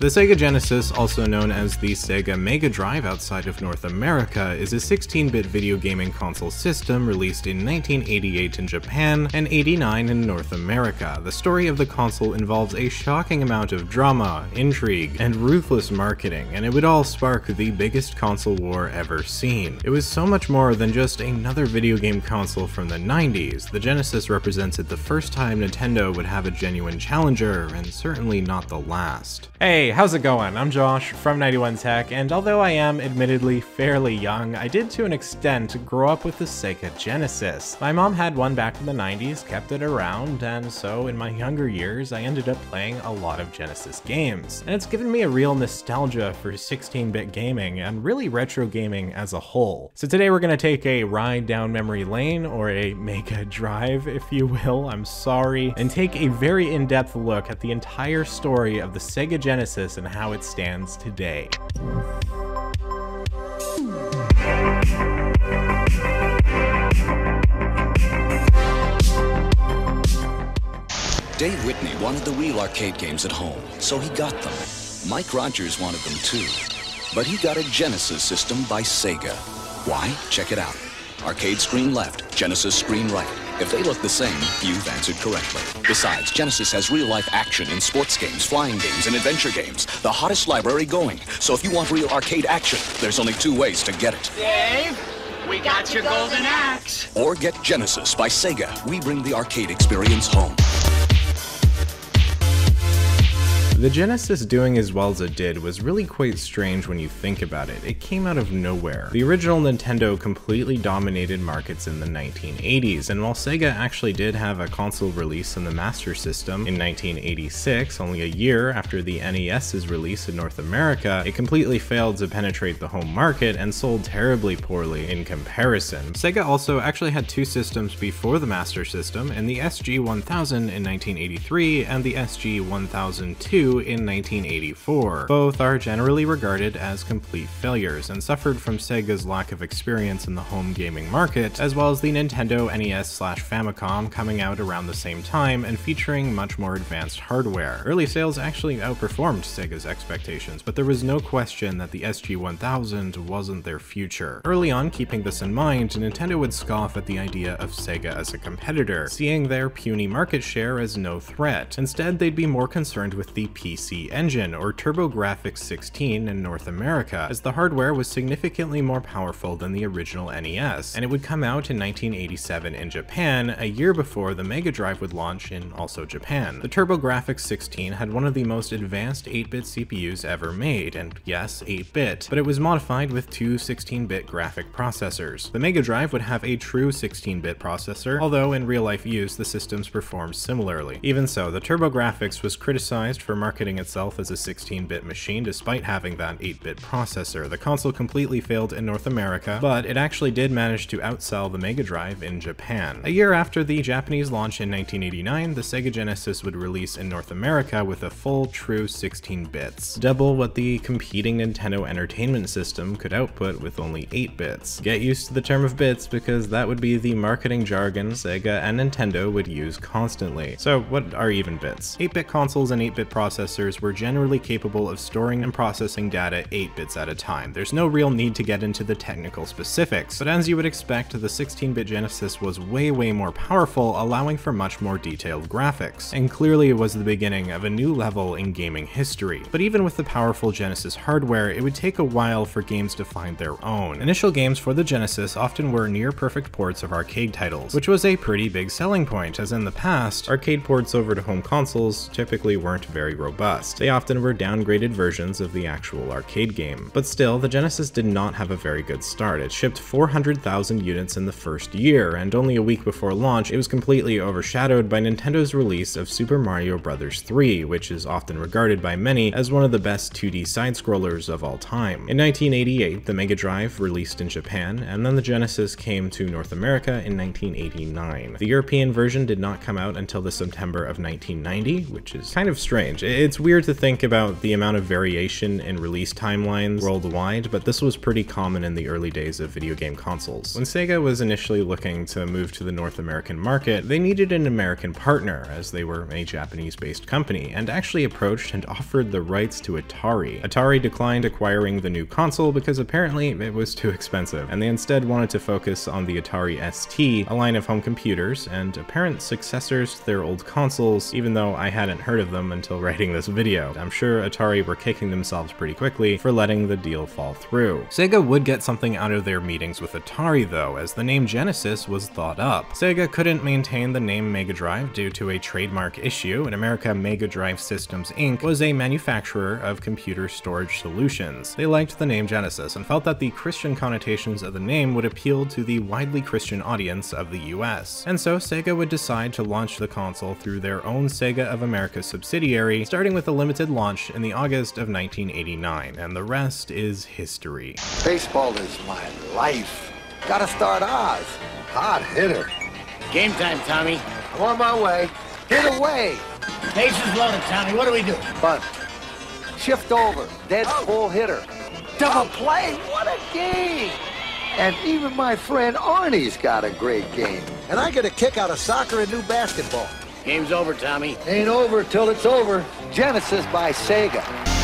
The Sega Genesis, also known as the Sega Mega Drive outside of North America, is a 16-bit video gaming console system released in 1988 in Japan and 89 in North America. The story of the console involves a shocking amount of drama, intrigue, and ruthless marketing, and it would all spark the biggest console war ever seen. It was so much more than just another video game console from the 90s. The Genesis represented the first time Nintendo would have a genuine challenger, and certainly not the last. Hey, how's it going? I'm Josh from 91 Tech, and although I am admittedly fairly young, I did to an extent grow up with the Sega Genesis. My mom had one back in the 90s, kept it around, and so in my younger years I ended up playing a lot of Genesis games. And it's given me a real nostalgia for 16-bit gaming and really retro gaming as a whole. So today we're to take a ride down memory lane, or a Mega Drive if you will, I'm sorry, and take a very in-depth look at the entire story of the Sega Genesis and how it stands today. Dave Whitney wanted the real arcade games at home, so he got them. Mike Rogers wanted them too. But he got a Genesis system by Sega. Why? Check it out. Arcade screen left, Genesis screen right. If they look the same, you've answered correctly. Besides, Genesis has real-life action in sports games, flying games, and adventure games. The hottest library going. So if you want real arcade action, there's only two ways to get it. Dave, we got your golden axe. Or get Genesis by Sega. We bring the arcade experience home. The Genesis doing as well as it did was really quite strange when you think about it. It came out of nowhere. The original Nintendo completely dominated markets in the 1980s, and while Sega actually did have a console release in the Master System in 1986, only a year after the NES's release in North America, it completely failed to penetrate the home market and sold terribly poorly in comparison. Sega also actually had two systems before the Master System, and the SG-1000 in 1983 and the SG-1000 II in 1984. Both are generally regarded as complete failures and suffered from Sega's lack of experience in the home gaming market, as well as the Nintendo NES slash Famicom coming out around the same time and featuring much more advanced hardware. Early sales actually outperformed Sega's expectations, but there was no question that the SG-1000 wasn't their future. Early on, keeping this in mind, Nintendo would scoff at the idea of Sega as a competitor, seeing their puny market share as no threat. Instead, they'd be more concerned with the PC Engine, or TurboGrafx 16 in North America, as the hardware was significantly more powerful than the original NES, and it would come out in 1987 in Japan, a year before the Mega Drive would launch in also Japan. The TurboGrafx 16 had one of the most advanced 8-bit CPUs ever made, and yes, 8-bit, but it was modified with two 16-bit graphic processors. The Mega Drive would have a true 16-bit processor, although in real-life use the systems performed similarly. Even so, the TurboGrafx was criticized for marketing itself as a 16-bit machine despite having that 8-bit processor. The console completely failed in North America, but it actually did manage to outsell the Mega Drive in Japan. A year after the Japanese launch in 1989, the Sega Genesis would release in North America with a full true 16 bits, double what the competing Nintendo Entertainment System could output with only 8 bits. Get used to the term of bits because that would be the marketing jargon Sega and Nintendo would use constantly. So what are even bits? 8-bit consoles and 8-bit processors processors were generally capable of storing and processing data 8 bits at a time. There's no real need to get into the technical specifics, but as you would expect, the 16-bit Genesis was way way more powerful, allowing for much more detailed graphics, and clearly it was the beginning of a new level in gaming history. But even with the powerful Genesis hardware, it would take a while for games to find their own. Initial games for the Genesis often were near-perfect ports of arcade titles, which was a pretty big selling point, as in the past, arcade ports over to home consoles typically weren't very robust. They often were downgraded versions of the actual arcade game. But still, the Genesis did not have a very good start. It shipped 400,000 units in the first year, and only a week before launch, it was completely overshadowed by Nintendo's release of Super Mario Bros. 3, which is often regarded by many as one of the best 2D side-scrollers of all time. In 1988, the Mega Drive released in Japan, and then the Genesis came to North America in 1989. The European version did not come out until the September of 1990, which is kind of strange. It It's weird to think about the amount of variation in release timelines worldwide, but this was pretty common in the early days of video game consoles. When Sega was initially looking to move to the North American market, they needed an American partner, as they were a Japanese-based company, and actually approached and offered the rights to Atari. Atari declined acquiring the new console because apparently it was too expensive, and they instead wanted to focus on the Atari ST, a line of home computers, and apparent successors to their old consoles, even though I hadn't heard of them until writing this video. I'm sure Atari were kicking themselves pretty quickly for letting the deal fall through. Sega would get something out of their meetings with Atari though, as the name Genesis was thought up. Sega couldn't maintain the name Mega Drive due to a trademark issue. In America, Mega Drive Systems Inc. was a manufacturer of computer storage solutions. They liked the name Genesis and felt that the Christian connotations of the name would appeal to the widely Christian audience of the US. And so Sega would decide to launch the console through their own Sega of America subsidiary, starting with a limited launch in the August of 1989, and the rest is history. Baseball is my life. Gotta start Oz. Hot hitter. Game time, Tommy. I'm on my way. Get away. Bases loaded, Tommy. What do we do? Bunt. Shift over. Dead full hitter. Double play. What a game. And even my friend Arnie's got a great game. And I get a kick out of soccer and new basketball. Game's over, Tommy. Ain't over till it's over. Genesis by Sega.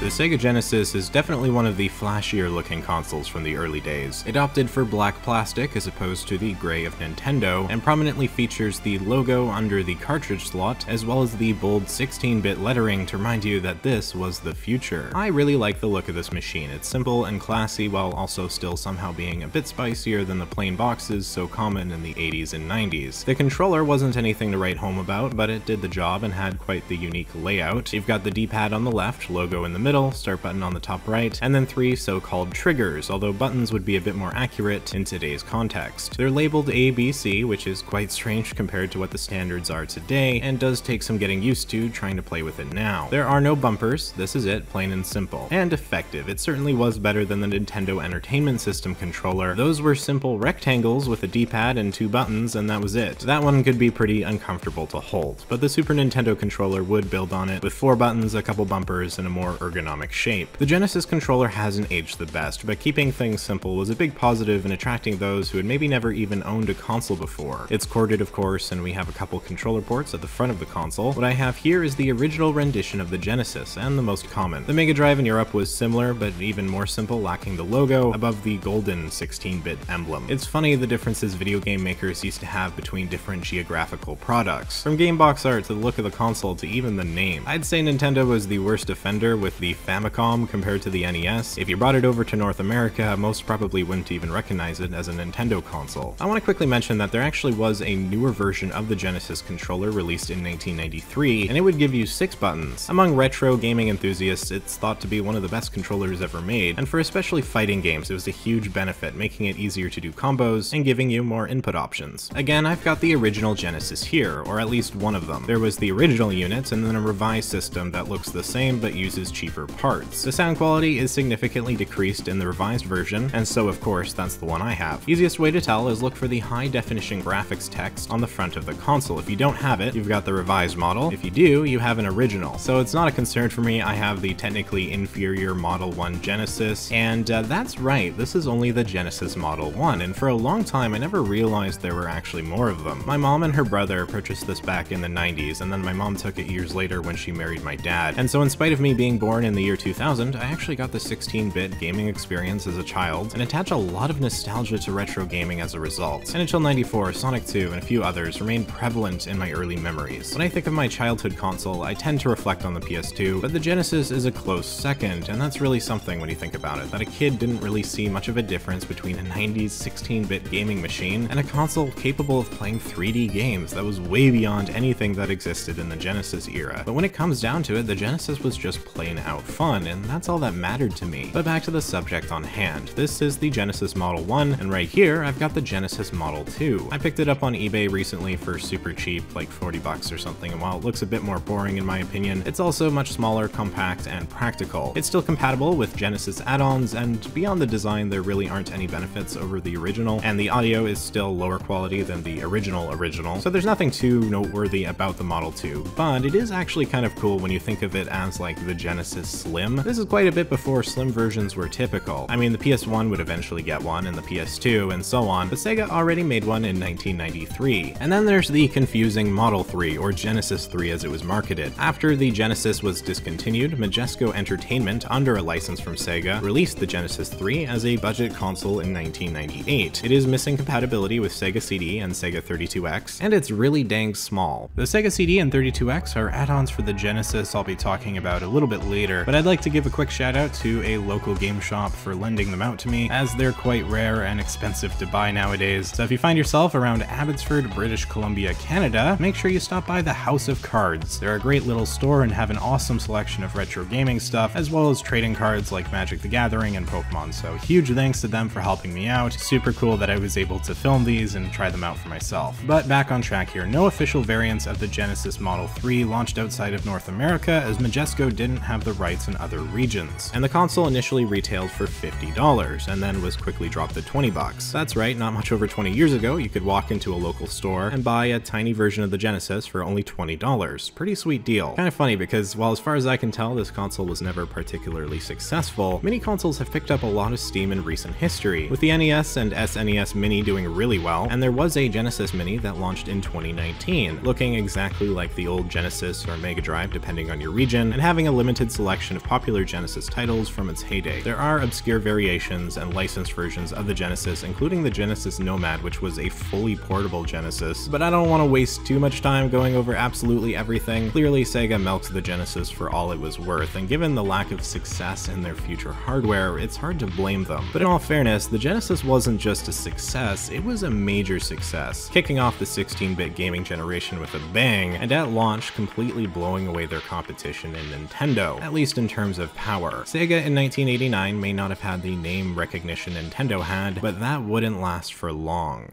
The Sega Genesis is definitely one of the flashier looking consoles from the early days. It opted for black plastic as opposed to the gray of Nintendo, and prominently features the logo under the cartridge slot, as well as the bold 16-bit lettering to remind you that this was the future. I really like the look of this machine. It's simple and classy while also still somehow being a bit spicier than the plain boxes so common in the 80s and 90s. The controller wasn't anything to write home about, but it did the job and had quite the unique layout. You've got the D-pad on the left, logo in the middle, middle, start button on the top right, and then three so-called triggers, although buttons would be a bit more accurate in today's context. They're labeled A, B, C, which is quite strange compared to what the standards are today, and does take some getting used to trying to play with it now. There are no bumpers, this is it, plain and simple. And effective, it certainly was better than the Nintendo Entertainment System controller. Those were simple rectangles with a D-pad and two buttons, and that was it. That one could be pretty uncomfortable to hold, but the Super Nintendo controller would build on it with four buttons, a couple bumpers, and a more ergonomic ergonomic shape. The Genesis controller hasn't aged the best, but keeping things simple was a big positive in attracting those who had maybe never even owned a console before. It's corded of course, and we have a couple controller ports at the front of the console. What I have here is the original rendition of the Genesis, and the most common. The Mega Drive in Europe was similar, but even more simple, lacking the logo above the golden 16-bit emblem. It's funny the differences video game makers used to have between different geographical products. From game box art to the look of the console to even the name. I'd say Nintendo was the worst offender with the Famicom compared to the NES. If you brought it over to North America, most probably wouldn't even recognize it as a Nintendo console. I want to quickly mention that there actually was a newer version of the Genesis controller released in 1993, and it would give you six buttons. Among retro gaming enthusiasts, it's thought to be one of the best controllers ever made, and for especially fighting games, it was a huge benefit, making it easier to do combos and giving you more input options. Again, I've got the original Genesis here, or at least one of them. There was the original unit, and then a revised system that looks the same but uses cheaper parts. The sound quality is significantly decreased in the revised version, and so of course that's the one I have. Easiest way to tell is look for the high definition graphics text on the front of the console. If you don't have it, you've got the revised model. If you do, you have an original. So it's not a concern for me, I have the technically inferior Model 1 Genesis, and uh, that's right, this is only the Genesis Model 1, and for a long time I never realized there were actually more of them. My mom and her brother purchased this back in the 90s, and then my mom took it years later when she married my dad. And so in spite of me being born in the year 2000, I actually got the 16-bit gaming experience as a child, and attach a lot of nostalgia to retro gaming as a result. NHL 94, Sonic 2, and a few others remain prevalent in my early memories. When I think of my childhood console, I tend to reflect on the PS2, but the Genesis is a close second, and that's really something when you think about it, that a kid didn't really see much of a difference between a 90s 16-bit gaming machine and a console capable of playing 3D games that was way beyond anything that existed in the Genesis era. But when it comes down to it, the Genesis was just plain out fun, and that's all that mattered to me. But back to the subject on hand. This is the Genesis Model 1, and right here, I've got the Genesis Model 2. I picked it up on eBay recently for super cheap, like 40 bucks or something, and while it looks a bit more boring in my opinion, it's also much smaller, compact, and practical. It's still compatible with Genesis add-ons, and beyond the design, there really aren't any benefits over the original, and the audio is still lower quality than the original original, so there's nothing too noteworthy about the Model 2, but it is actually kind of cool when you think of it as like the Genesis Slim. This is quite a bit before Slim versions were typical. I mean, the PS1 would eventually get one, and the PS2, and so on, but Sega already made one in 1993. And then there's the confusing Model 3, or Genesis 3 as it was marketed. After the Genesis was discontinued, Majesco Entertainment, under a license from Sega, released the Genesis 3 as a budget console in 1998. It is missing compatibility with Sega CD and Sega 32X, and it's really dang small. The Sega CD and 32X are add-ons for the Genesis I'll be talking about a little bit later, but I'd like to give a quick shout out to a local game shop for lending them out to me, as they're quite rare and expensive to buy nowadays. So if you find yourself around Abbotsford, British Columbia, Canada, make sure you stop by the House of Cards. They're a great little store and have an awesome selection of retro gaming stuff, as well as trading cards like Magic the Gathering and Pokemon, so huge thanks to them for helping me out. Super cool that I was able to film these and try them out for myself. But back on track here, no official variants of the Genesis Model 3 launched outside of North America as Majesco didn't have the rights in other regions, and the console initially retailed for $50 and then was quickly dropped to 20 bucks. That's right, not much over 20 years ago, you could walk into a local store and buy a tiny version of the Genesis for only $20. Pretty sweet deal. Kind of funny because while as far as I can tell this console was never particularly successful, mini consoles have picked up a lot of steam in recent history, with the NES and SNES Mini doing really well, and there was a Genesis Mini that launched in 2019, looking exactly like the old Genesis or Mega Drive depending on your region, and having a limited selection of popular Genesis titles from its heyday. There are obscure variations and licensed versions of the Genesis, including the Genesis Nomad, which was a fully portable Genesis, but I don't want to waste too much time going over absolutely everything. Clearly, Sega milked the Genesis for all it was worth, and given the lack of success in their future hardware, it's hard to blame them. But in all fairness, the Genesis wasn't just a success, it was a major success, kicking off the 16-bit gaming generation with a bang, and at launch completely blowing away their competition in Nintendo, at least in terms of power. Sega in 1989 may not have had the name recognition Nintendo had, but that wouldn't last for long.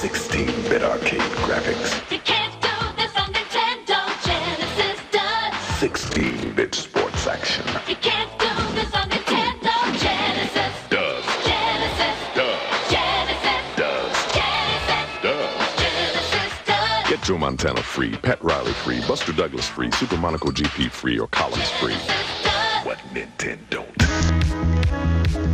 16-bit arcade graphics, Montana free, Pat Riley free, Buster Douglas free, Super Monaco GP free, or Collins free. What Nintendo don't.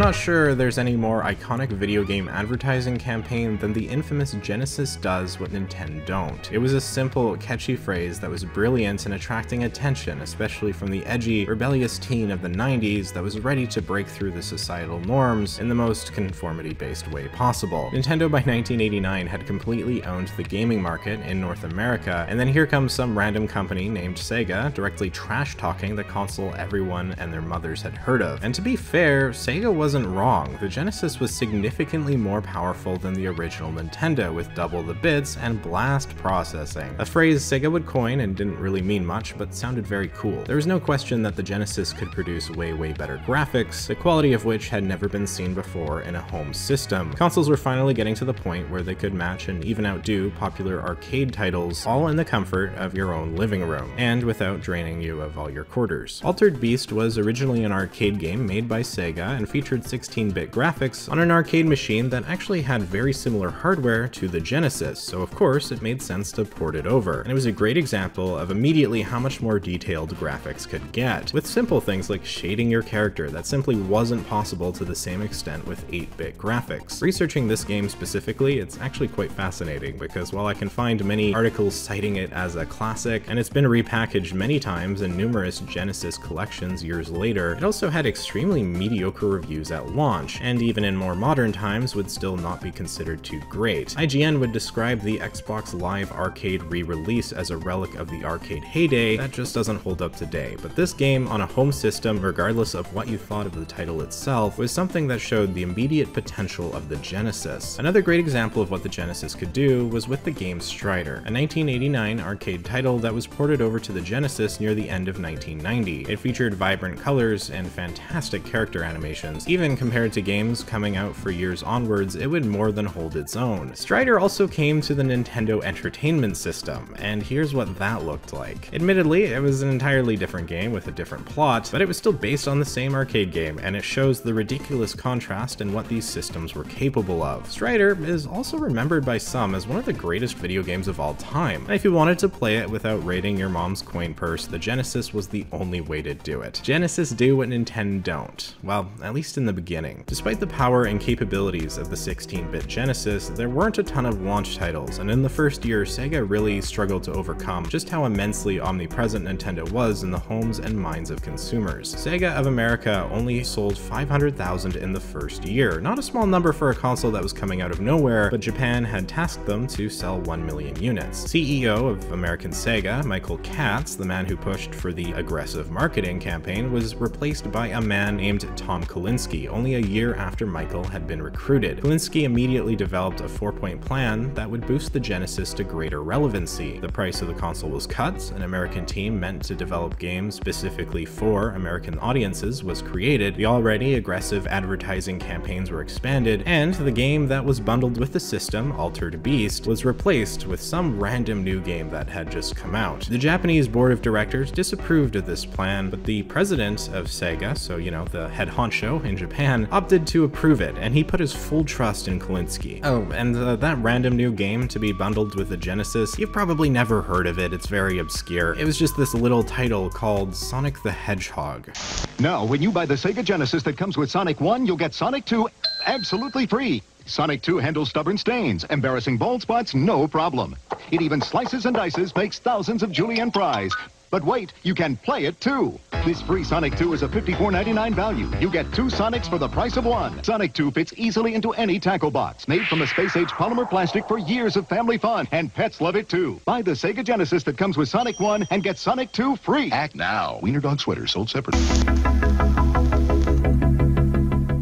I'm not sure there's any more iconic video game advertising campaign than the infamous Genesis does what Nintendo don't. It was a simple, catchy phrase that was brilliant in attracting attention, especially from the edgy, rebellious teen of the 90s that was ready to break through the societal norms in the most conformity-based way possible. Nintendo by 1989 had completely owned the gaming market in North America, and then here comes some random company named Sega directly trash-talking the console everyone and their mothers had heard of. And to be fair, Sega wasn't wrong. The Genesis was significantly more powerful than the original Nintendo with double the bits and blast processing. A phrase Sega would coin and didn't really mean much, but sounded very cool. There was no question that the Genesis could produce way way better graphics, the quality of which had never been seen before in a home system. Consoles were finally getting to the point where they could match and even outdo popular arcade titles, all in the comfort of your own living room, and without draining you of all your quarters. Altered Beast was originally an arcade game made by Sega and featured 16-bit graphics on an arcade machine that actually had very similar hardware to the Genesis, so of course it made sense to port it over. And it was a great example of immediately how much more detailed graphics could get, with simple things like shading your character that simply wasn't possible to the same extent with 8-bit graphics. Researching this game specifically, it's actually quite fascinating because while I can find many articles citing it as a classic, and it's been repackaged many times in numerous Genesis collections years later, it also had extremely mediocre reviews at launch, and even in more modern times would still not be considered too great. IGN would describe the Xbox Live Arcade re-release as a relic of the arcade heyday that just doesn't hold up today, but this game on a home system, regardless of what you thought of the title itself, was something that showed the immediate potential of the Genesis. Another great example of what the Genesis could do was with the game Strider, a 1989 arcade title that was ported over to the Genesis near the end of 1990. It featured vibrant colors and fantastic character animations. Even compared to games coming out for years onwards, it would more than hold its own. Strider also came to the Nintendo Entertainment System, and here's what that looked like. Admittedly, it was an entirely different game with a different plot, but it was still based on the same arcade game, and it shows the ridiculous contrast in what these systems were capable of. Strider is also remembered by some as one of the greatest video games of all time, and if you wanted to play it without raiding your mom's coin purse, the Genesis was the only way to do it. Genesis do what Nintendo don't. Well, at least in the beginning. Despite the power and capabilities of the 16-bit Genesis, there weren't a ton of launch titles, and in the first year, Sega really struggled to overcome just how immensely omnipresent Nintendo was in the homes and minds of consumers. Sega of America only sold 500,000 in the first year, not a small number for a console that was coming out of nowhere, but Japan had tasked them to sell 1 million units. CEO of American Sega, Michael Katz, the man who pushed for the aggressive marketing campaign, was replaced by a man named Tom Kalinske only a year after Michael had been recruited. Kalinske immediately developed a four-point plan that would boost the Genesis to greater relevancy. The price of the console was cut, an American team meant to develop games specifically for American audiences was created, the already aggressive advertising campaigns were expanded, and the game that was bundled with the system, Altered Beast, was replaced with some random new game that had just come out. The Japanese board of directors disapproved of this plan, but the president of Sega, so you know, the head honcho in Japan, opted to approve it, and he put his full trust in Kalinske. Oh, and uh, that random new game to be bundled with the Genesis, you've probably never heard of it, it's very obscure. It was just this little title called Sonic the Hedgehog. Now, when you buy the Sega Genesis that comes with Sonic 1, you'll get Sonic 2 absolutely free. Sonic 2 handles stubborn stains, embarrassing bald spots, no problem. It even slices and dices, makes thousands of julienne fries. But wait, you can play it too. This free Sonic 2 is a $54.99 value. You get two Sonics for the price of one. Sonic 2 fits easily into any tackle box. Made from a space-age polymer plastic for years of family fun, and pets love it too. Buy the Sega Genesis that comes with Sonic 1 and get Sonic 2 free. Act now. Wiener Dog Sweater sold separately.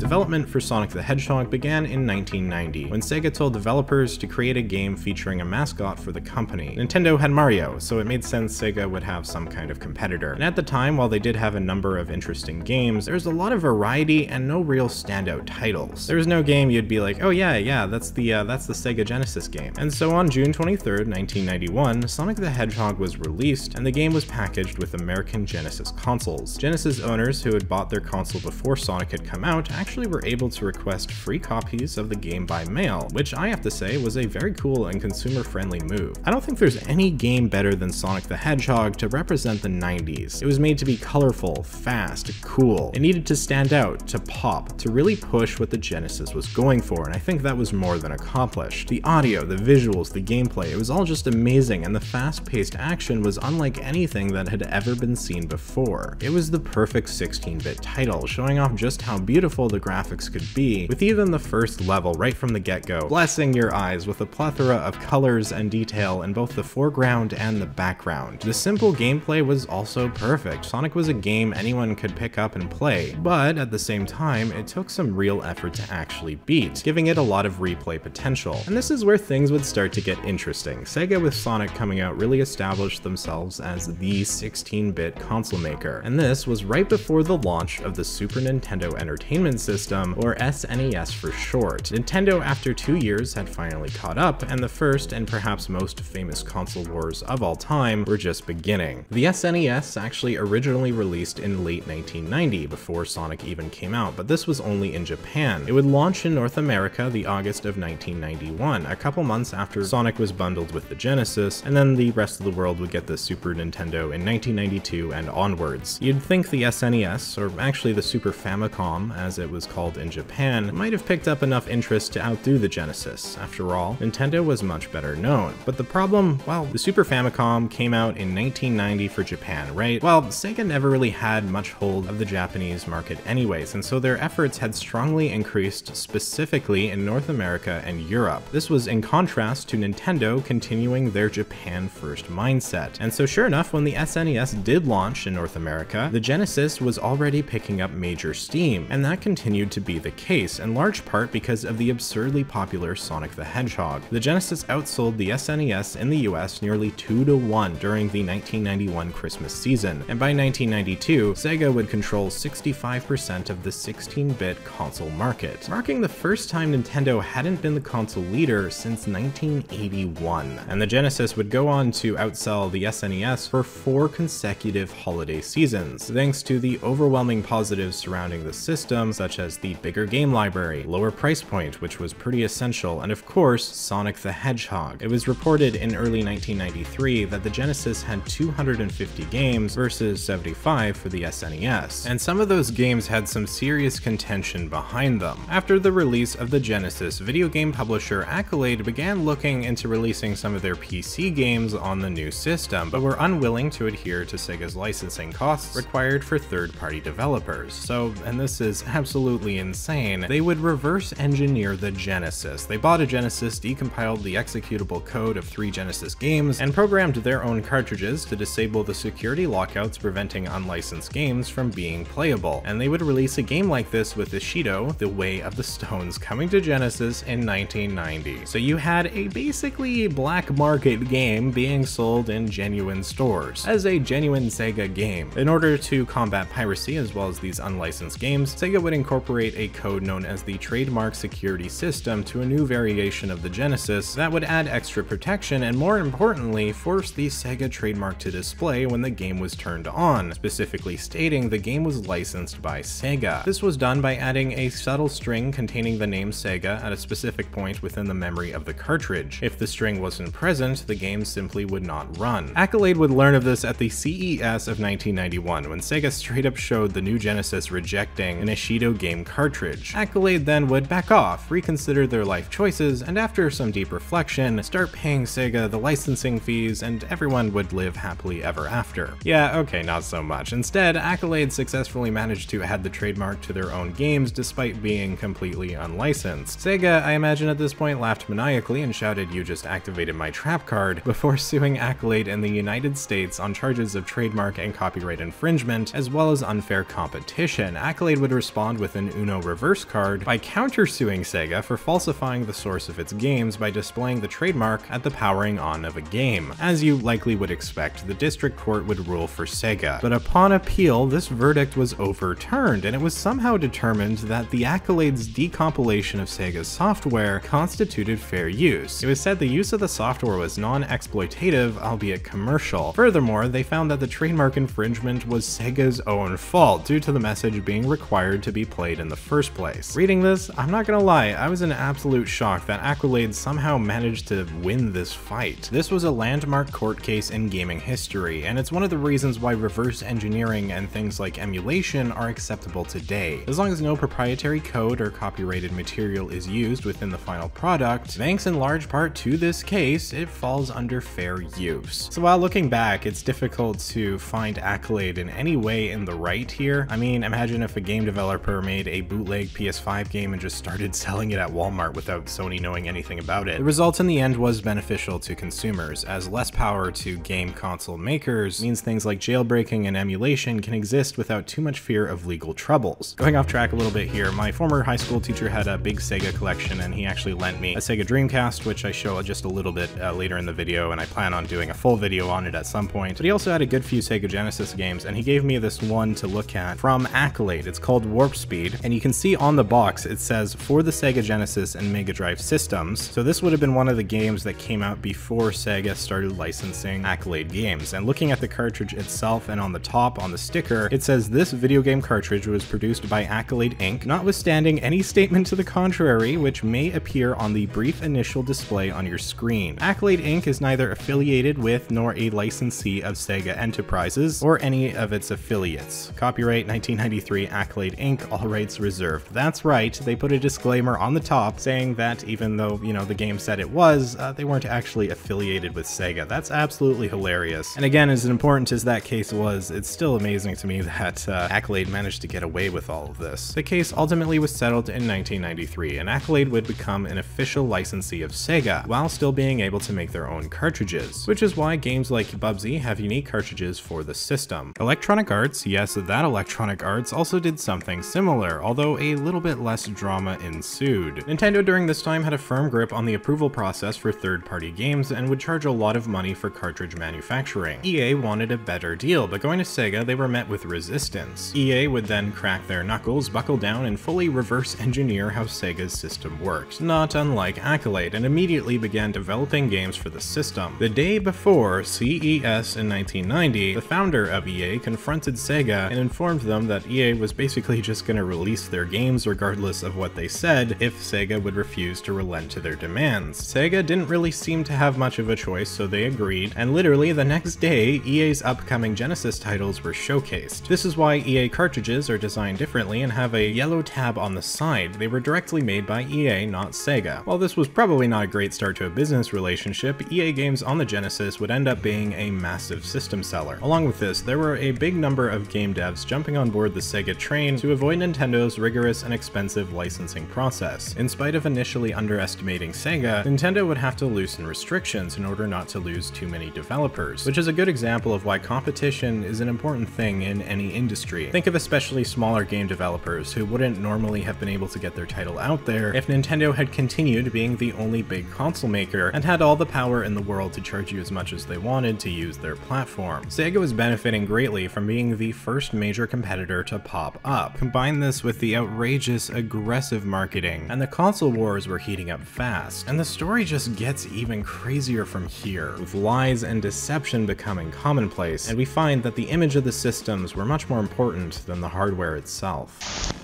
Development for Sonic the Hedgehog began in 1990, when Sega told developers to create a game featuring a mascot for the company. Nintendo had Mario, so it made sense Sega would have some kind of competitor. And at the time, while they did have a number of interesting games, there was a lot of variety and no real standout titles. There was no game you'd be like, oh yeah, yeah, that's the uh, that's the Sega Genesis game. And so on June 23rd, 1991, Sonic the Hedgehog was released, and the game was packaged with American Genesis consoles. Genesis owners who had bought their console before Sonic had come out actually were able to request free copies of the game by mail, which I have to say was a very cool and consumer-friendly move. I don't think there's any game better than Sonic the Hedgehog to represent the 90s. It was made to be colorful, fast, cool. It needed to stand out, to pop, to really push what the Genesis was going for, and I think that was more than accomplished. The audio, the visuals, the gameplay, it was all just amazing, and the fast-paced action was unlike anything that had ever been seen before. It was the perfect 16-bit title, showing off just how beautiful the graphics could be, with even the first level right from the get-go, blessing your eyes with a plethora of colors and detail in both the foreground and the background. The simple gameplay was also perfect. Sonic was a game anyone could pick up and play, but at the same time, it took some real effort to actually beat, giving it a lot of replay potential. And this is where things would start to get interesting. Sega with Sonic coming out really established themselves as the 16-bit console maker, and this was right before the launch of the Super Nintendo Entertainment System System, or SNES for short. Nintendo, after two years, had finally caught up, and the first and perhaps most famous console wars of all time were just beginning. The SNES actually originally released in late 1990, before Sonic even came out, but this was only in Japan. It would launch in North America the August of 1991, a couple months after Sonic was bundled with the Genesis, and then the rest of the world would get the Super Nintendo in 1992 and onwards. You'd think the SNES, or actually the Super Famicom as it was called in Japan, might have picked up enough interest to outdo the Genesis. After all, Nintendo was much better known. But the problem, well, the Super Famicom came out in 1990 for Japan, right? Well, Sega never really had much hold of the Japanese market anyways, and so their efforts had strongly increased specifically in North America and Europe. This was in contrast to Nintendo continuing their Japan first mindset. And so sure enough, when the SNES did launch in North America, the Genesis was already picking up major steam, and that continued to be the case, in large part because of the absurdly popular Sonic the Hedgehog. The Genesis outsold the SNES in the US nearly 2 to 1 during the 1991 Christmas season, and by 1992, Sega would control 65% of the 16-bit console market, marking the first time Nintendo hadn't been the console leader since 1981. And the Genesis would go on to outsell the SNES for four consecutive holiday seasons, thanks to the overwhelming positives surrounding the system, such as the bigger game library, lower price point, which was pretty essential, and of course, Sonic the Hedgehog. It was reported in early 1993 that the Genesis had 250 games versus 75 for the SNES, and some of those games had some serious contention behind them. After the release of the Genesis, video game publisher Accolade began looking into releasing some of their PC games on the new system, but were unwilling to adhere to Sega's licensing costs required for third-party developers. So, and this is absolutely insane, they would reverse engineer the Genesis. They bought a Genesis, decompiled the executable code of three Genesis games, and programmed their own cartridges to disable the security lockouts preventing unlicensed games from being playable. And they would release a game like this with Ishido, The Way of the Stones, coming to Genesis in 1990. So you had a basically black market game being sold in genuine stores, as a genuine Sega game. In order to combat piracy as well as these unlicensed games, Sega would incorporate a code known as the Trademark Security System to a new variation of the Genesis that would add extra protection and more importantly, force the Sega trademark to display when the game was turned on, specifically stating the game was licensed by Sega. This was done by adding a subtle string containing the name Sega at a specific point within the memory of the cartridge. If the string wasn't present, the game simply would not run. Accolade would learn of this at the CES of 1991 when Sega straight up showed the new Genesis rejecting an Ishido game cartridge. Accolade then would back off, reconsider their life choices, and after some deep reflection, start paying Sega the licensing fees and everyone would live happily ever after. Yeah, okay, not so much. Instead, Accolade successfully managed to add the trademark to their own games despite being completely unlicensed. Sega, I imagine at this point, laughed maniacally and shouted, you just activated my trap card, before suing Accolade in the United States on charges of trademark and copyright infringement, as well as unfair competition. Accolade would respond with an Uno reverse card by countersuing Sega for falsifying the source of its games by displaying the trademark at the powering on of a game. As you likely would expect, the district court would rule for Sega, but upon appeal, this verdict was overturned, and it was somehow determined that the Accolade's decompilation of Sega's software constituted fair use. It was said the use of the software was non-exploitative, albeit commercial. Furthermore, they found that the trademark infringement was Sega's own fault due to the message being required to be played in the first place. Reading this, I'm not gonna lie, I was in absolute shock that Accolade somehow managed to win this fight. This was a landmark court case in gaming history, and it's one of the reasons why reverse engineering and things like emulation are acceptable today. As long as no proprietary code or copyrighted material is used within the final product, thanks in large part to this case, it falls under fair use. So while looking back, it's difficult to find Accolade in any way in the right here. I mean, imagine if a game developer made a bootleg PS5 game and just started selling it at Walmart without Sony knowing anything about it. The result in the end was beneficial to consumers, as less power to game console makers means things like jailbreaking and emulation can exist without too much fear of legal troubles. Going off track a little bit here, my former high school teacher had a big Sega collection and he actually lent me a Sega Dreamcast, which I show just a little bit uh, later in the video, and I plan on doing a full video on it at some point. But he also had a good few Sega Genesis games, and he gave me this one to look at from Accolade. It's called Warp Speed, and you can see on the box it says for the Sega Genesis and Mega Drive systems. So this would have been one of the games that came out before Sega started licensing Accolade games. And looking at the cartridge itself and on the top on the sticker, it says this video game cartridge was produced by Accolade Inc., notwithstanding any statement to the contrary, which may appear on the brief initial display on your screen. Accolade Inc. is neither affiliated with nor a licensee of Sega Enterprises or any of its affiliates. Copyright 1993 Accolade Inc. already rights reserved. That's right, they put a disclaimer on the top saying that even though, you know, the game said it was, uh, they weren't actually affiliated with Sega. That's absolutely hilarious. And again, as important as that case was, it's still amazing to me that uh, Accolade managed to get away with all of this. The case ultimately was settled in 1993, and Accolade would become an official licensee of Sega, while still being able to make their own cartridges, which is why games like Bubsy have unique cartridges for the system. Electronic Arts, yes, that Electronic Arts also did something similar, although a little bit less drama ensued. Nintendo during this time had a firm grip on the approval process for third-party games and would charge a lot of money for cartridge manufacturing. EA wanted a better deal, but going to Sega, they were met with resistance. EA would then crack their knuckles, buckle down, and fully reverse engineer how Sega's system worked, not unlike Accolade, and immediately began developing games for the system. The day before CES in 1990, the founder of EA confronted Sega and informed them that EA was basically just going to release their games regardless of what they said if Sega would refuse to relent to their demands. Sega didn't really seem to have much of a choice, so they agreed, and literally the next day, EA's upcoming Genesis titles were showcased. This is why EA cartridges are designed differently and have a yellow tab on the side. They were directly made by EA, not Sega. While this was probably not a great start to a business relationship, EA games on the Genesis would end up being a massive system seller. Along with this, there were a big number of game devs jumping on board the Sega train to avoid Nintendo's rigorous and expensive licensing process. In spite of initially underestimating Sega, Nintendo would have to loosen restrictions in order not to lose too many developers, which is a good example of why competition is an important thing in any industry. Think of especially smaller game developers who wouldn't normally have been able to get their title out there if Nintendo had continued being the only big console maker and had all the power in the world to charge you as much as they wanted to use their platform. Sega was benefiting greatly from being the first major competitor to pop up. Combine this with the outrageous, aggressive marketing, and the console wars were heating up fast. And the story just gets even crazier from here, with lies and deception becoming commonplace, and we find that the image of the systems were much more important than the hardware itself.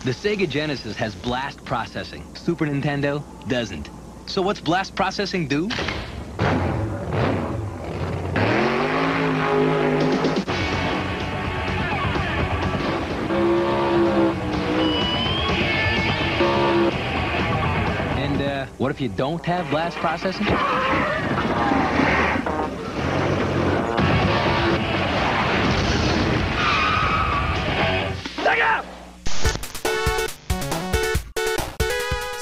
The Sega Genesis has blast processing. Super Nintendo doesn't. So what's blast processing do? What if you don't have blast processing?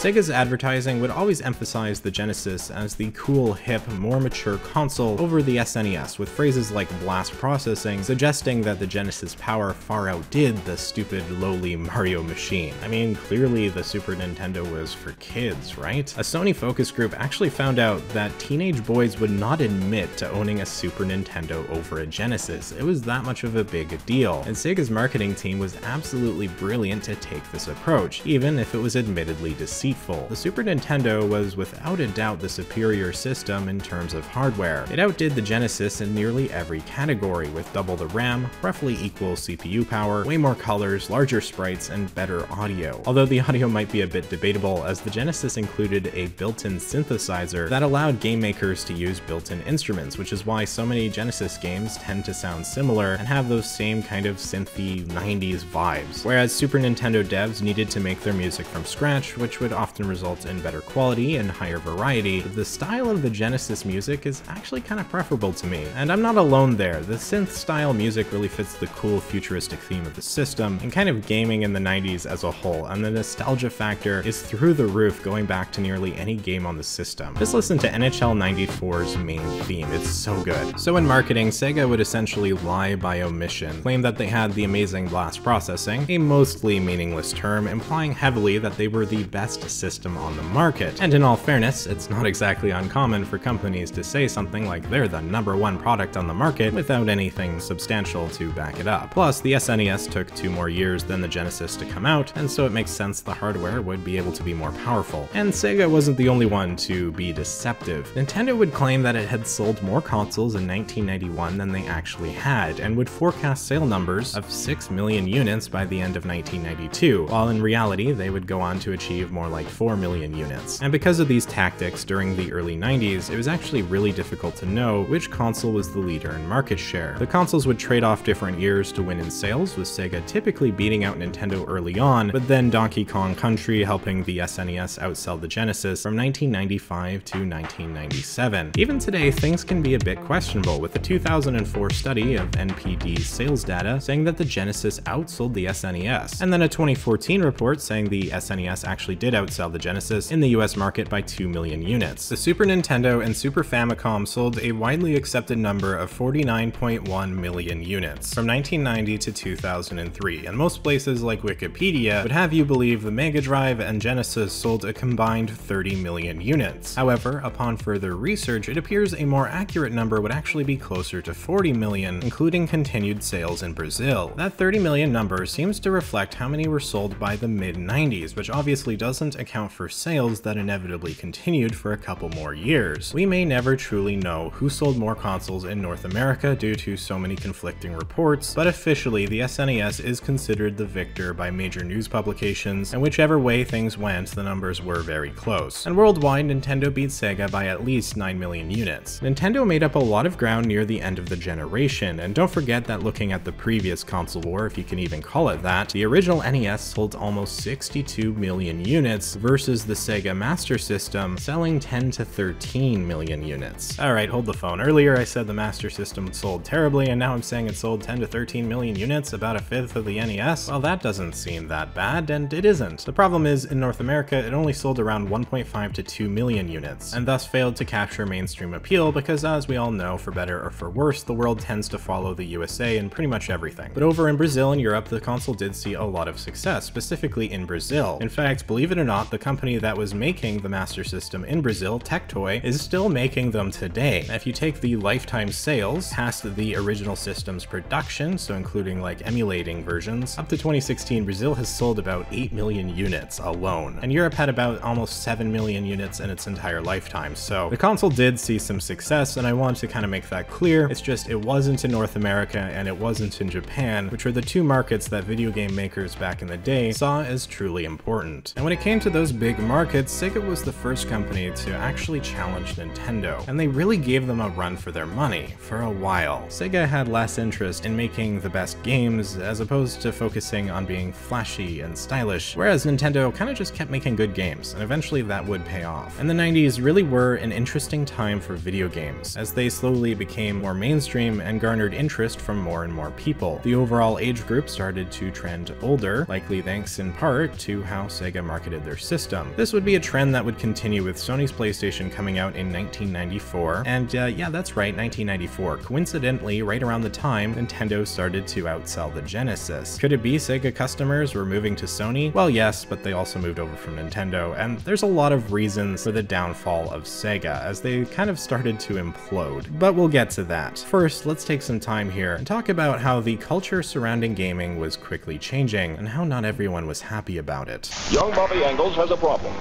Sega's advertising would always emphasize the Genesis as the cool, hip, more mature console over the SNES, with phrases like blast processing suggesting that the Genesis power far outdid the stupid, lowly Mario machine. I mean, clearly the Super Nintendo was for kids, right? A Sony focus group actually found out that teenage boys would not admit to owning a Super Nintendo over a Genesis. It was that much of a big deal, and Sega's marketing team was absolutely brilliant to take this approach, even if it was admittedly deceitful. The Super Nintendo was without a doubt the superior system in terms of hardware. It outdid the Genesis in nearly every category, with double the RAM, roughly equal CPU power, way more colors, larger sprites, and better audio. Although the audio might be a bit debatable, as the Genesis included a built-in synthesizer that allowed game makers to use built-in instruments, which is why so many Genesis games tend to sound similar and have those same kind of synthy 90s vibes. Whereas Super Nintendo devs needed to make their music from scratch, which would often results in better quality and higher variety, the style of the Genesis music is actually kind of preferable to me. And I'm not alone there, the synth style music really fits the cool futuristic theme of the system and kind of gaming in the 90s as a whole, and the nostalgia factor is through the roof going back to nearly any game on the system. Just listen to NHL 94's main theme, it's so good. So in marketing, Sega would essentially lie by omission, claim that they had the amazing blast processing, a mostly meaningless term implying heavily that they were the best system on the market. And in all fairness, it's not exactly uncommon for companies to say something like they're the number one product on the market without anything substantial to back it up. Plus, the SNES took two more years than the Genesis to come out, and so it makes sense the hardware would be able to be more powerful. And Sega wasn't the only one to be deceptive. Nintendo would claim that it had sold more consoles in 1991 than they actually had, and would forecast sale numbers of 6 million units by the end of 1992, while in reality they would go on to achieve more like like 4 million units. And because of these tactics during the early 90s, it was actually really difficult to know which console was the leader in market share. The consoles would trade off different years to win in sales, with Sega typically beating out Nintendo early on, but then Donkey Kong Country helping the SNES outsell the Genesis from 1995 to 1997. Even today, things can be a bit questionable, with a 2004 study of NPD's sales data saying that the Genesis outsold the SNES, and then a 2014 report saying the SNES actually did outsell the Genesis in the US market by 2 million units. The Super Nintendo and Super Famicom sold a widely accepted number of 49.1 million units from 1990 to 2003, and most places like Wikipedia would have you believe the Mega Drive and Genesis sold a combined 30 million units. However, upon further research, it appears a more accurate number would actually be closer to 40 million, including continued sales in Brazil. That 30 million number seems to reflect how many were sold by the mid-90s, which obviously doesn't account for sales that inevitably continued for a couple more years. We may never truly know who sold more consoles in North America due to so many conflicting reports, but officially the SNES is considered the victor by major news publications, and whichever way things went, the numbers were very close. And worldwide, Nintendo beat Sega by at least 9 million units. Nintendo made up a lot of ground near the end of the generation, and don't forget that looking at the previous console war, if you can even call it that, the original NES sold almost 62 million units versus the Sega Master System selling 10 to 13 million units. Alright, hold the phone. Earlier I said the Master System sold terribly, and now I'm saying it sold 10 to 13 million units, about a fifth of the NES? Well, that doesn't seem that bad, and it isn't. The problem is, in North America, it only sold around 1.5 to 2 million units, and thus failed to capture mainstream appeal because, as we all know, for better or for worse, the world tends to follow the USA in pretty much everything. But over in Brazil and Europe, the console did see a lot of success, specifically in Brazil. In fact, believe it or not, the company that was making the Master System in Brazil, Tectoy, is still making them today. If you take the lifetime sales past the original system's production, so including like emulating versions, up to 2016, Brazil has sold about 8 million units alone, and Europe had about almost 7 million units in its entire lifetime, so the console did see some success, and I want to kind of make that clear. It's just it wasn't in North America and it wasn't in Japan, which were the two markets that video game makers back in the day saw as truly important. And when it came to those big markets, Sega was the first company to actually challenge Nintendo, and they really gave them a run for their money for a while. Sega had less interest in making the best games as opposed to focusing on being flashy and stylish, whereas Nintendo kind of just kept making good games, and eventually that would pay off. And the 90s really were an interesting time for video games, as they slowly became more mainstream and garnered interest from more and more people. The overall age group started to trend older, likely thanks in part to how Sega marketed their system. This would be a trend that would continue with Sony's PlayStation coming out in 1994, and uh, yeah, that's right, 1994. Coincidentally, right around the time Nintendo started to outsell the Genesis. Could it be Sega customers were moving to Sony? Well, yes, but they also moved over from Nintendo, and there's a lot of reasons for the downfall of Sega, as they kind of started to implode. But we'll get to that. First, let's take some time here and talk about how the culture surrounding gaming was quickly changing, and how not everyone was happy about it. Young Bobby Engels has a problem.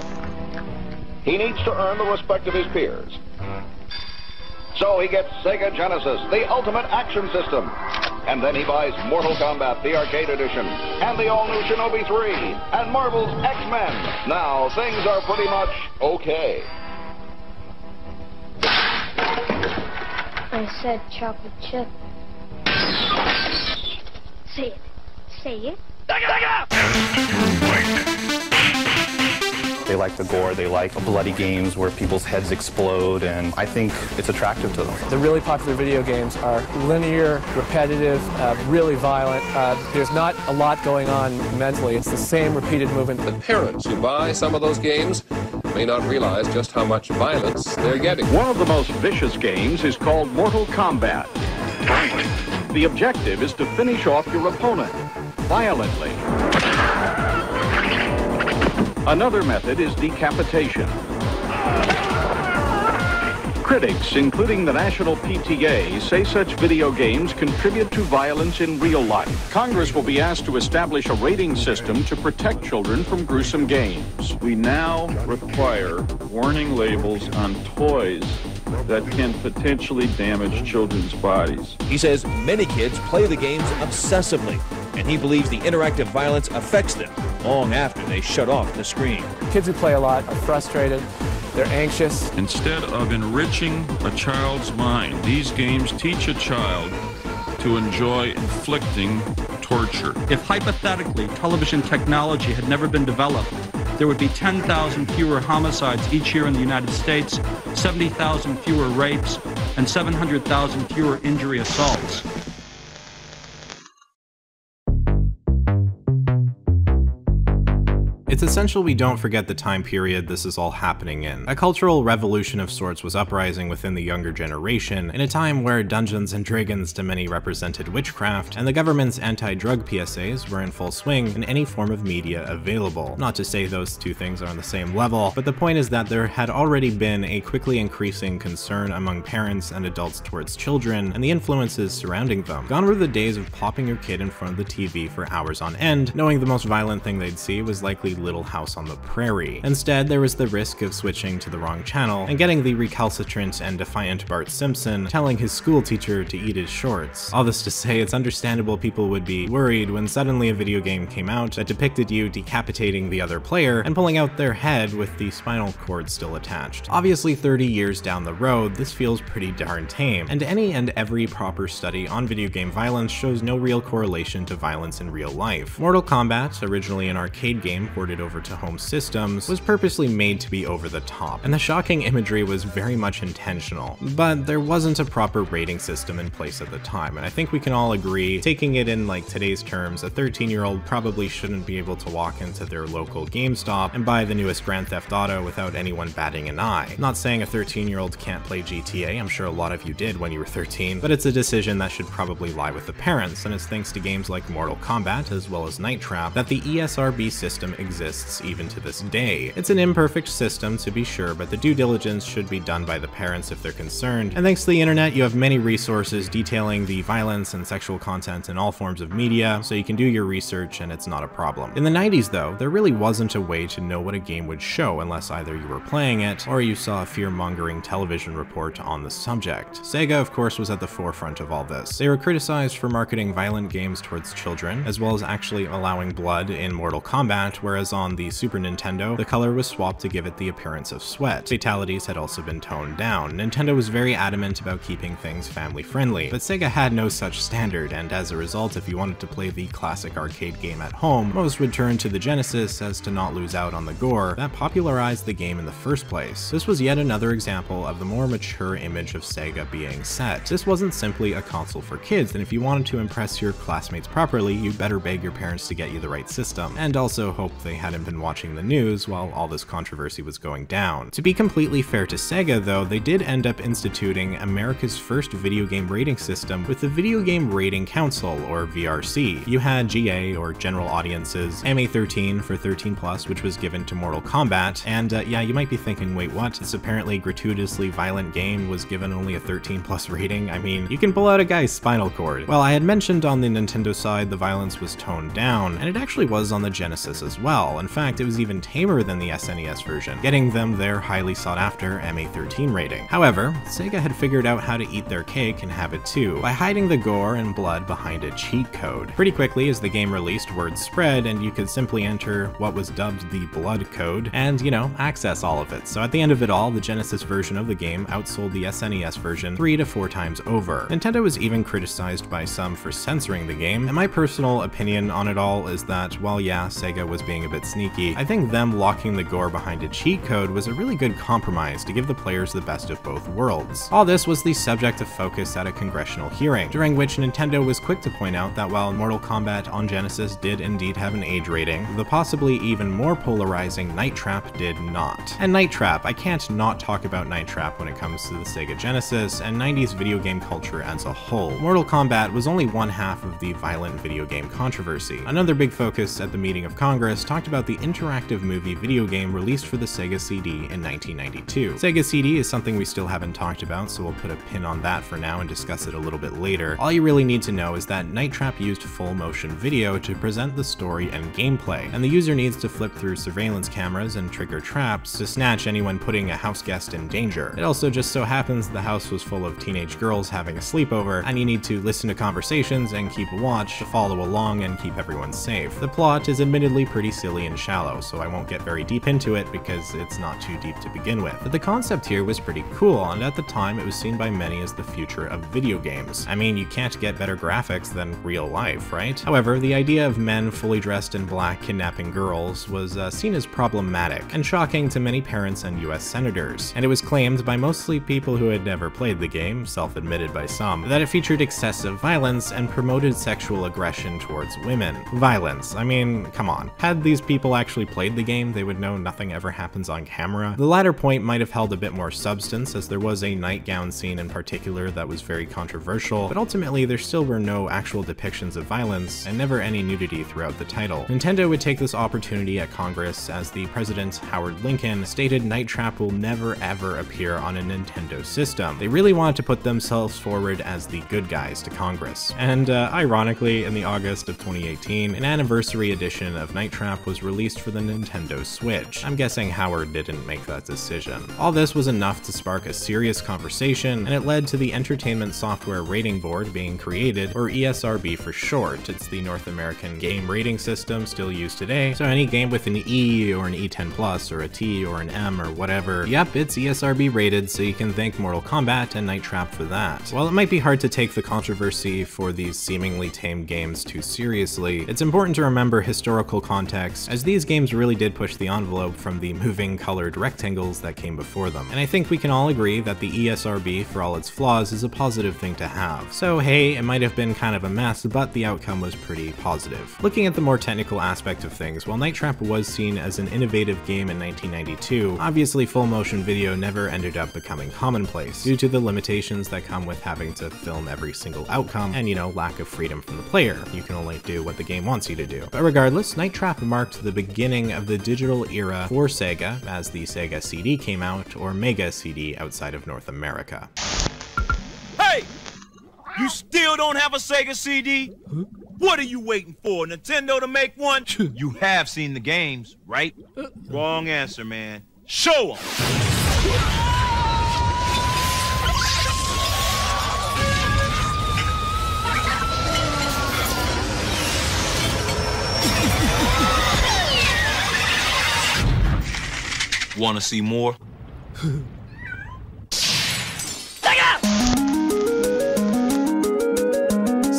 He needs to earn the respect of his peers. So he gets Sega Genesis, the ultimate action system. And then he buys Mortal Kombat, the arcade edition, and the all-new Shinobi 3, and Marvel's X-Men. Now, things are pretty much okay. I said chocolate chip. Say it. Say it. They like the gore, they like bloody games where people's heads explode, and I think it's attractive to them. The really popular video games are linear, repetitive, uh, really violent. Uh, there's not a lot going on mentally. It's the same repeated movement. The parents who buy some of those games may not realize just how much violence they're getting. One of the most vicious games is called Mortal Kombat. The objective is to finish off your opponent violently. Another method is decapitation. Critics, including the National PTA, say such video games contribute to violence in real life. Congress will be asked to establish a rating system to protect children from gruesome games. We now require warning labels on toys that can potentially damage children's bodies. He says many kids play the games obsessively and he believes the interactive violence affects them long after they shut off the screen. Kids who play a lot are frustrated, they're anxious. Instead of enriching a child's mind, these games teach a child to enjoy inflicting torture. If hypothetically television technology had never been developed, there would be 10,000 fewer homicides each year in the United States, 70,000 fewer rapes, and 700,000 fewer injury assaults. It's essential we don't forget the time period this is all happening in. A cultural revolution of sorts was uprising within the younger generation, in a time where Dungeons and Dragons to many represented witchcraft, and the government's anti-drug PSAs were in full swing in any form of media available. Not to say those two things are on the same level, but the point is that there had already been a quickly increasing concern among parents and adults towards children, and the influences surrounding them. Gone were the days of popping your kid in front of the TV for hours on end, knowing the most violent thing they'd see was likely Little House on the Prairie. Instead, there was the risk of switching to the wrong channel and getting the recalcitrant and defiant Bart Simpson telling his school teacher to eat his shorts. All this to say, it's understandable people would be worried when suddenly a video game came out that depicted you decapitating the other player and pulling out their head with the spinal cord still attached. Obviously, 30 years down the road, this feels pretty darn tame, and any and every proper study on video game violence shows no real correlation to violence in real life. Mortal Kombat, originally an arcade game ported over to home systems, was purposely made to be over the top, and the shocking imagery was very much intentional. But there wasn't a proper rating system in place at the time, and I think we can all agree, taking it in like today's terms, a 13 year old probably shouldn't be able to walk into their local GameStop and buy the newest Grand Theft Auto without anyone batting an eye. Not saying a 13 year old can't play GTA, I'm sure a lot of you did when you were 13, but it's a decision that should probably lie with the parents, and it's thanks to games like Mortal Kombat as well as Night Trap that the ESRB system exists even to this day. It's an imperfect system to be sure, but the due diligence should be done by the parents if they're concerned, and thanks to the internet you have many resources detailing the violence and sexual content in all forms of media, so you can do your research and it's not a problem. In the 90s though, there really wasn't a way to know what a game would show unless either you were playing it or you saw a fear-mongering television report on the subject. Sega of course was at the forefront of all this. They were criticized for marketing violent games towards children, as well as actually allowing blood in Mortal Kombat, whereas on the Super Nintendo, the color was swapped to give it the appearance of sweat. Fatalities had also been toned down. Nintendo was very adamant about keeping things family friendly, but Sega had no such standard, and as a result, if you wanted to play the classic arcade game at home, most would turn to the Genesis as to not lose out on the gore that popularized the game in the first place. This was yet another example of the more mature image of Sega being set. This wasn't simply a console for kids, and if you wanted to impress your classmates properly, you'd better beg your parents to get you the right system, and also hope they hadn't been watching the news while all this controversy was going down. To be completely fair to Sega though, they did end up instituting America's first video game rating system with the Video Game Rating Council, or VRC. You had GA, or General Audiences, MA13 for 13 plus, which was given to Mortal Kombat, and uh, yeah, you might be thinking, wait what? This apparently gratuitously violent game was given only a 13 plus rating? I mean, you can pull out a guy's spinal cord. Well, I had mentioned on the Nintendo side the violence was toned down, and it actually was on the Genesis as well. In fact, it was even tamer than the SNES version, getting them their highly sought after MA13 rating. However, Sega had figured out how to eat their cake and have it too, by hiding the gore and blood behind a cheat code. Pretty quickly as the game released, word spread, and you could simply enter what was dubbed the blood code, and, you know, access all of it. So at the end of it all, the Genesis version of the game outsold the SNES version three to four times over. Nintendo was even criticized by some for censoring the game, and my personal opinion on it all is that, while yeah, Sega was being a bit sneaky, I think them locking the gore behind a cheat code was a really good compromise to give the players the best of both worlds. All this was the subject of focus at a congressional hearing, during which Nintendo was quick to point out that while Mortal Kombat on Genesis did indeed have an age rating, the possibly even more polarizing Night Trap did not. And Night Trap, I can't not talk about Night Trap when it comes to the Sega Genesis and 90s video game culture as a whole. Mortal Kombat was only one half of the violent video game controversy. Another big focus at the meeting of Congress talked about the interactive movie video game released for the Sega CD in 1992. Sega CD is something we still haven't talked about, so we'll put a pin on that for now and discuss it a little bit later. All you really need to know is that Night Trap used full motion video to present the story and gameplay, and the user needs to flip through surveillance cameras and trigger traps to snatch anyone putting a house guest in danger. It also just so happens the house was full of teenage girls having a sleepover, and you need to listen to conversations and keep a watch to follow along and keep everyone safe. The plot is admittedly pretty silly and shallow, so I won't get very deep into it because it's not too deep to begin with. But the concept here was pretty cool, and at the time it was seen by many as the future of video games. I mean, you can't get better graphics than real life, right? However, the idea of men fully dressed in black kidnapping girls was uh, seen as problematic and shocking to many parents and US senators, and it was claimed by mostly people who had never played the game, self-admitted by some, that it featured excessive violence and promoted sexual aggression towards women. Violence, I mean, come on. Had these people actually played the game, they would know nothing ever happens on camera. The latter point might have held a bit more substance, as there was a nightgown scene in particular that was very controversial, but ultimately there still were no actual depictions of violence, and never any nudity throughout the title. Nintendo would take this opportunity at Congress as the President Howard Lincoln stated Night Trap will never ever appear on a Nintendo system. They really wanted to put themselves forward as the good guys to Congress. And uh, ironically, in the August of 2018, an anniversary edition of Night Trap was released for the Nintendo Switch. I'm guessing Howard didn't make that decision. All this was enough to spark a serious conversation, and it led to the Entertainment Software Rating Board being created, or ESRB for short. It's the North American game rating system still used today, so any game with an E or an E10 Plus or a T or an M or whatever, yep, it's ESRB rated, so you can thank Mortal Kombat and Night Trap for that. While it might be hard to take the controversy for these seemingly tame games too seriously, it's important to remember historical context, as these games really did push the envelope from the moving colored rectangles that came before them. And I think we can all agree that the ESRB, for all its flaws, is a positive thing to have. So hey, it might have been kind of a mess, but the outcome was pretty positive. Looking at the more technical aspect of things, while Night Trap was seen as an innovative game in 1992, obviously full motion video never ended up becoming commonplace, due to the limitations that come with having to film every single outcome, and you know, lack of freedom from the player. You can only do what the game wants you to do. But regardless, Night Trap marked the beginning of the digital era for Sega, as the Sega CD came out, or Mega CD outside of North America. Hey! You still don't have a Sega CD? What are you waiting for? Nintendo to make one? you have seen the games, right? Uh. Wrong answer, man. Show 'em! Want to see more?